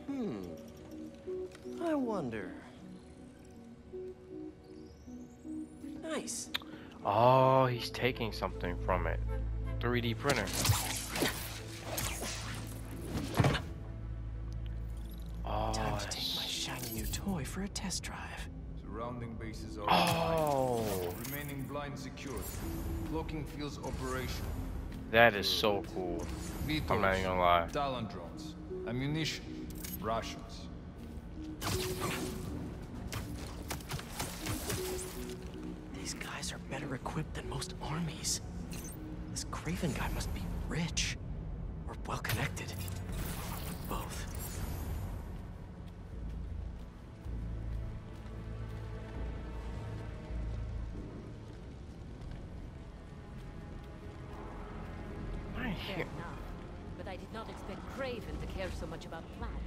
Speaker 2: Hmm. I wonder. Nice.
Speaker 1: Oh, he's taking something from it. 3D printer. Oh,
Speaker 2: Time to take my shiny new toy for a test drive.
Speaker 32: Surrounding bases are
Speaker 1: Oh.
Speaker 32: online. Remaining blind secured. Cloaking fields operational.
Speaker 1: That is so cool. I'm not even gonna lie.
Speaker 32: Talon drones. Ammunition. Rations.
Speaker 2: These guys are better equipped than most armies. This Kraven guy must be rich. Or well connected. Both.
Speaker 23: Fair enough. But I did not expect Kraven to care so much about plants.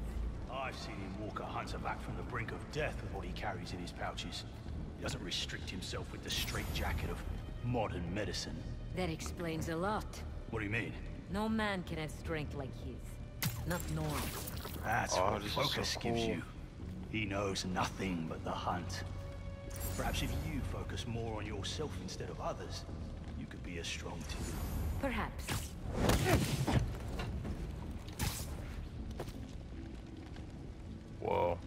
Speaker 28: I've seen him walk a hunter back from the brink of death with what he carries in his pouches. He doesn't restrict himself with the straitjacket of modern medicine.
Speaker 23: That explains a lot.
Speaker 28: What do you mean?
Speaker 23: No man can have strength like his. Not normal.
Speaker 28: That's
Speaker 1: Oh,
Speaker 28: what
Speaker 1: this is so
Speaker 28: focus gives you. He knows nothing but the hunt. Perhaps if you focus more on yourself instead of others, you could be as strong too.
Speaker 23: Perhaps.
Speaker 1: Whoa.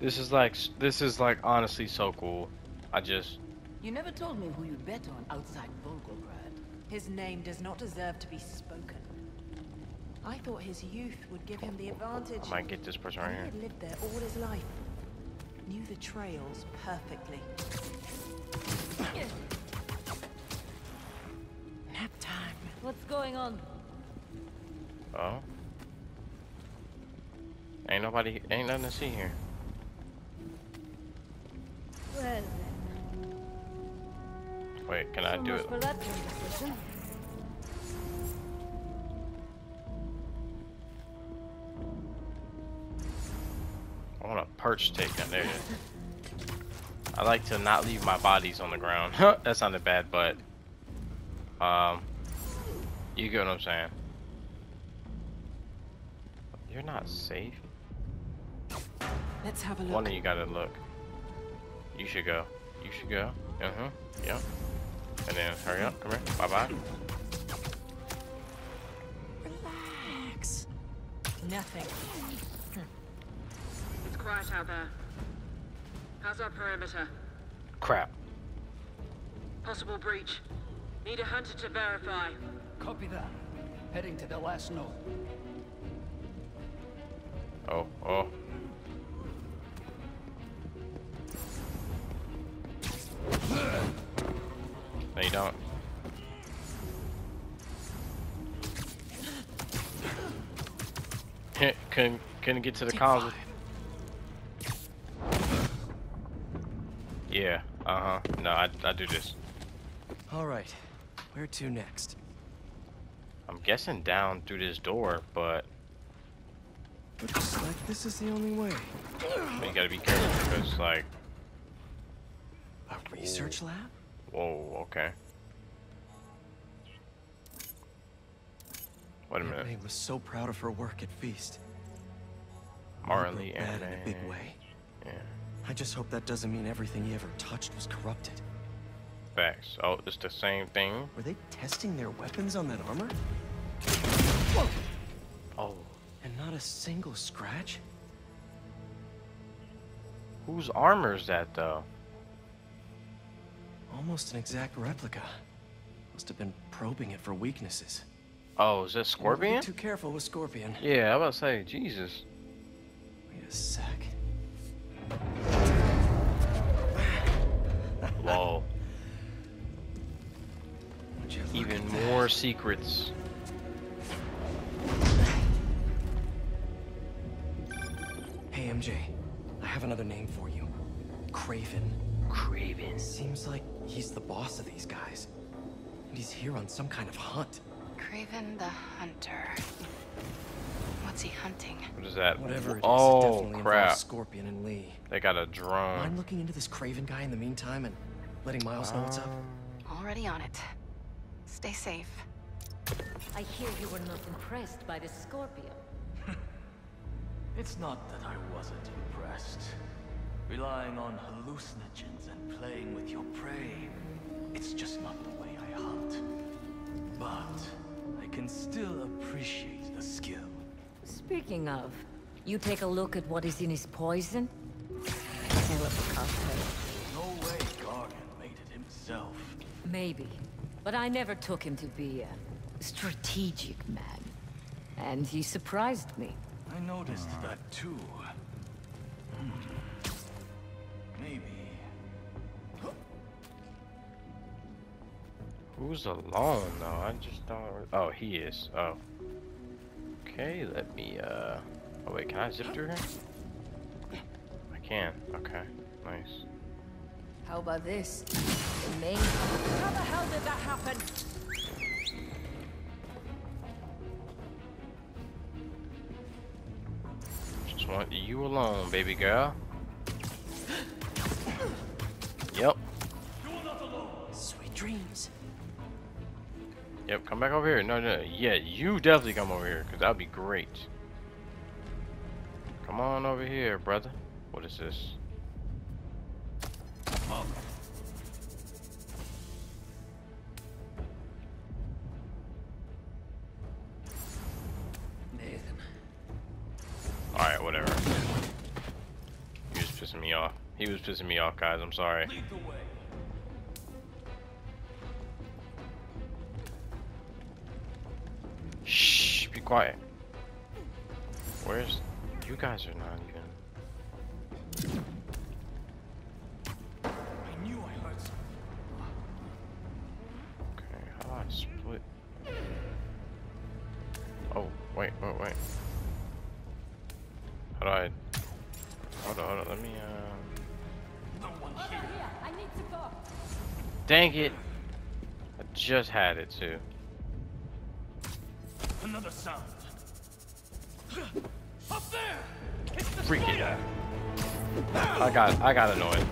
Speaker 1: This is like this is like honestly so cool. I just
Speaker 27: You never told me who you bet on outside Volgograd. His name does not deserve to be spoken. I thought his youth would give him the advantage.
Speaker 1: I might get this person right
Speaker 27: he
Speaker 1: here.
Speaker 27: had lived there all his life. Knew the trails perfectly.
Speaker 23: going on?
Speaker 1: Oh. Ain't nobody ain't nothing to see here.
Speaker 23: Well then.
Speaker 1: Wait, can I do it?
Speaker 23: for that.
Speaker 1: I want a perch takedown. There. I like to not leave my bodies on the ground. that sounded bad, but um, you get what I'm saying. You're not safe.
Speaker 27: Let's have a look.
Speaker 1: One of you gotta look. You should go. You should go. Uh huh. Yep. And then hurry up. Come here. Bye bye.
Speaker 27: Relax. Nothing.
Speaker 33: It's quiet out there. How's our perimeter?
Speaker 1: Crap.
Speaker 33: Possible breach. Need a hunter to verify.
Speaker 34: Copy that. Heading to the last node.
Speaker 1: Oh, oh. No, you don't. Can't, couldn't, couldn't get to the comms. Yeah, uh-huh. No, I, I do this.
Speaker 2: All right. Where to next?
Speaker 1: I'm guessing down through this door, but
Speaker 2: Looks like this is the only way.
Speaker 1: you gotta be careful because, like,
Speaker 2: A research lab?
Speaker 1: whoa, okay. Wait a minute.
Speaker 2: May was so proud of her work at Feast.
Speaker 1: Marley and
Speaker 2: in a big way.
Speaker 1: Yeah.
Speaker 2: I just hope that doesn't mean everything he ever touched was corrupted.
Speaker 1: Oh, it's the same thing.
Speaker 2: Were they testing their weapons on that armor?
Speaker 1: Oh.
Speaker 2: And not a single scratch?
Speaker 1: Whose armor is that, though?
Speaker 2: Almost an exact replica. Must have been probing it for weaknesses.
Speaker 1: Oh, is that Scorpion?
Speaker 2: Be too careful with Scorpion.
Speaker 1: Yeah, I was about to say, Jesus.
Speaker 2: Wait a sec.
Speaker 1: Lol even more secrets.
Speaker 2: Hey, MJ. I have another name for you. Kraven.
Speaker 35: Kraven.
Speaker 2: Seems like he's the boss of these guys. And he's here on some kind of hunt.
Speaker 3: Kraven the Hunter. What's he hunting?
Speaker 1: What is that?
Speaker 2: Whatever it is,
Speaker 1: oh, it
Speaker 2: definitely
Speaker 1: crap.
Speaker 2: Scorpion and Li.
Speaker 1: They got a drone.
Speaker 2: I'm looking into this Kraven guy in the meantime and letting Miles um... know what's up.
Speaker 3: Already on it. Stay safe.
Speaker 23: I hear you were not impressed by the Scorpion.
Speaker 28: It's not that I wasn't impressed. Relying on hallucinogens and playing with your prey, it's just not the way I hunt. But I can still appreciate the skill.
Speaker 23: Speaking of, you take a look at what is in his poison? Hell of a cocktail.
Speaker 28: No way Gargan made it himself.
Speaker 23: Maybe. But I never took him to be a strategic man. And he surprised me.
Speaker 28: I noticed that too. Hmm. Maybe.
Speaker 1: Who's alone though? I just don't. Oh, he is. Oh. Okay, let me. uh... Oh wait, can I zip through here? I can. Okay, nice.
Speaker 23: How about this? The main... How the hell did that happen?
Speaker 1: Just want you alone, baby girl. Yep.
Speaker 2: Sweet dreams.
Speaker 1: Yep, come back over here. No, no, yeah, you definitely come over here, because that'd be great. Come on over here, brother. What is this?
Speaker 36: Nathan.
Speaker 1: Alright, whatever. He was pissing me off. He was pissing me off, guys. I'm sorry. Shh, be quiet. Where's... You guys are not even... split? Oh, wait, wait, wait. How do I... Hold on, hold on, let me, uh... No one here.
Speaker 23: I need to go.
Speaker 1: Dang it! I just had it, too.
Speaker 28: Another sound. Up there!
Speaker 1: It's the Freaking I got, I got annoyed.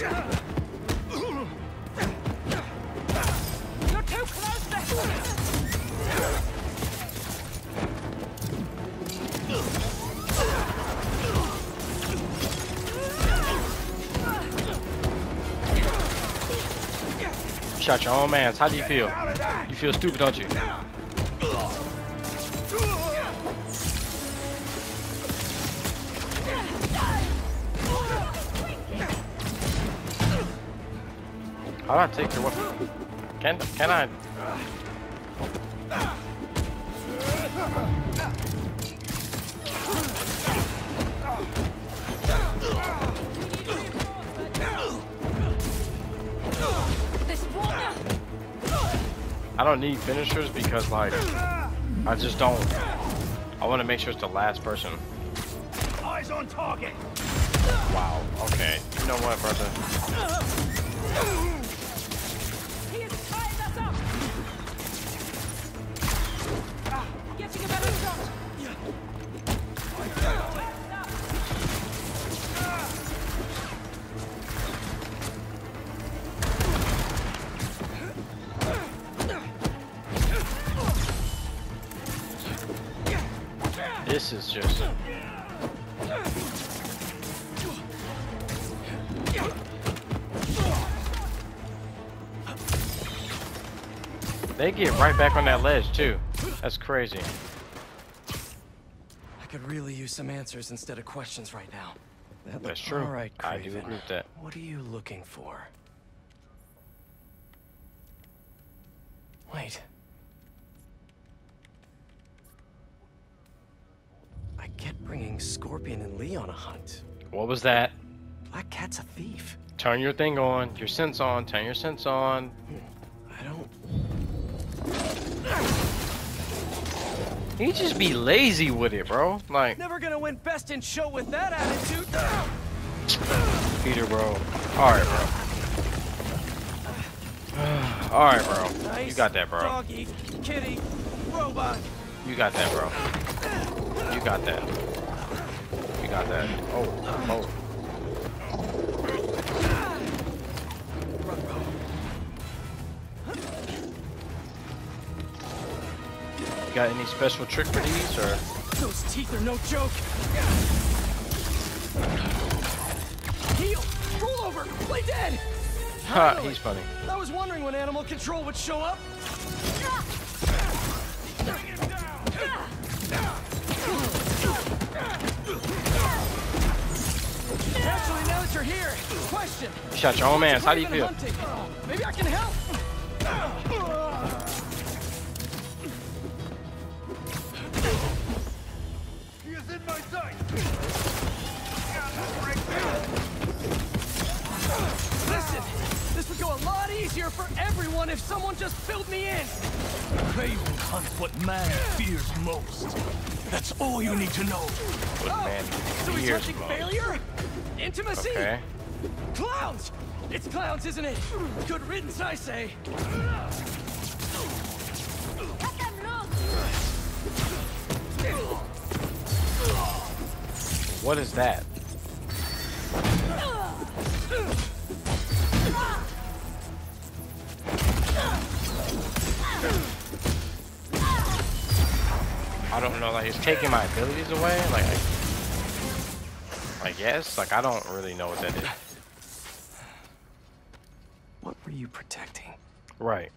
Speaker 23: You're too close
Speaker 1: Shot your own mans. How do you feel? You feel stupid, don't you? How do I take your weapon? Can can I? I don't need finishers because like I just don't. I want to make sure it's the last person.
Speaker 28: Eyes on target.
Speaker 1: Wow. Okay. You know what, brother? Get right back on that ledge too. That's crazy.
Speaker 2: I could really use some answers instead of questions right now.
Speaker 1: That's true.
Speaker 2: All right,
Speaker 1: I do
Speaker 2: Kraven.
Speaker 1: agree with that.
Speaker 2: What are you looking for? Wait. I kept bringing Scorpion and Li on a hunt.
Speaker 1: What was that?
Speaker 2: Black Cat's a thief.
Speaker 1: Turn your thing on. Your sense on. Turn your sense on.
Speaker 2: Hmm.
Speaker 1: He just be lazy with it, bro. Like
Speaker 2: Never gonna win best in show with that attitude.
Speaker 1: Peter, bro. All right, bro. All right, bro.
Speaker 2: Nice
Speaker 1: You got that, bro.
Speaker 2: Doggy, kitty, robot.
Speaker 1: You got that, bro. You got that. You got that. Oh, oh. Got any special trick for these, or?
Speaker 2: Those teeth are no joke. Heel, roll over, play dead.
Speaker 1: Ha, he's funny.
Speaker 2: I was wondering when animal control would show up. Actually, now that you're here, question.
Speaker 1: You shot your own man. How do you feel?
Speaker 2: Hunting. Maybe I can help. Listen, this would go a lot easier for everyone if someone just filled me in.
Speaker 28: Kraven hunts what man fears most. That's all you need to know.
Speaker 1: What oh, man
Speaker 2: So he's hunting
Speaker 1: most?
Speaker 2: failure? Intimacy?
Speaker 1: Okay.
Speaker 2: Clowns! It's clowns, isn't it? Good riddance, I say.
Speaker 1: What is that? I don't know, like, it's taking my abilities away? Like, I, I guess? Like, I don't really know what that is.
Speaker 37: What were you protecting?
Speaker 1: Right.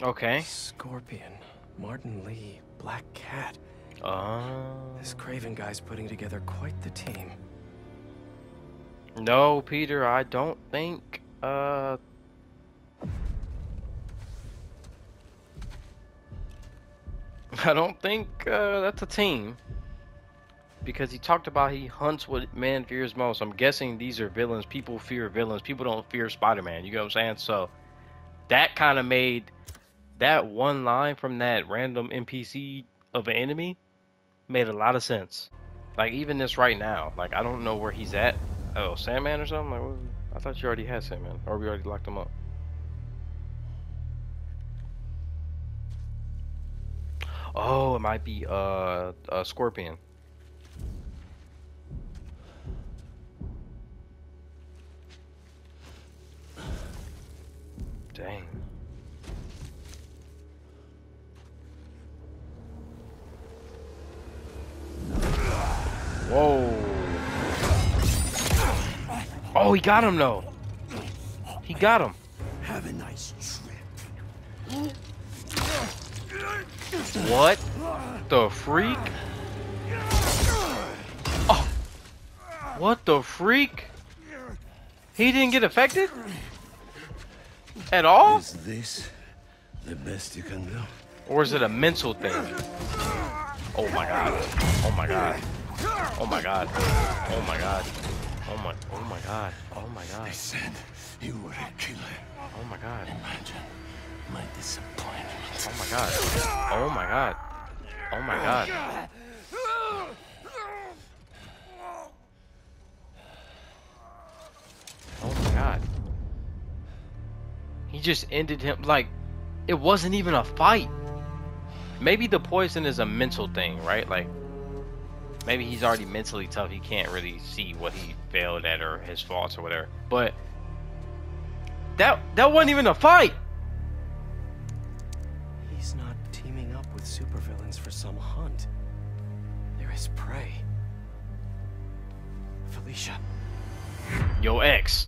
Speaker 1: Okay.
Speaker 37: Scorpion, Martin Li, Black Cat.
Speaker 1: Uh,
Speaker 37: This Kraven guy's putting together quite the team.
Speaker 1: no, Peter, I don't think, uh... I don't think, uh, that's a team. Because he talked about he hunts what man fears most. I'm guessing these are villains. People fear villains. People don't fear Spider-Man. You get what I'm saying? So, that kind of made that one line from that random NPC of an enemy made a lot of sense. Like even this right now, like I don't know where he's at. Oh, Sandman or something? Like, I thought you already had Sandman, or we already locked him up. Oh, it might be uh, a Scorpion. Dang. Whoa. Oh, he got him though. He got him.
Speaker 15: Have a nice trip.
Speaker 1: What the freak? Oh. What the freak? He didn't get affected? At all?
Speaker 38: Is this the best you can do?
Speaker 1: Or is it a mental thing? Oh my god. Oh my god. Oh my god. Oh my god. Oh my oh my god. Oh my god.
Speaker 38: They said you were a killer.
Speaker 1: Oh my god.
Speaker 38: Imagine my disappointment.
Speaker 1: Oh my god. Oh my god. Oh my god. Oh my god. He just ended him like it wasn't even a fight. Maybe the poison is a mental thing, right? Like maybe he's already mentally tough. He can't really see what he failed at or his faults or whatever. But that that wasn't even a fight.
Speaker 37: He's not teaming up with supervillains for some hunt. They're his prey. Felicia.
Speaker 1: Yo, X.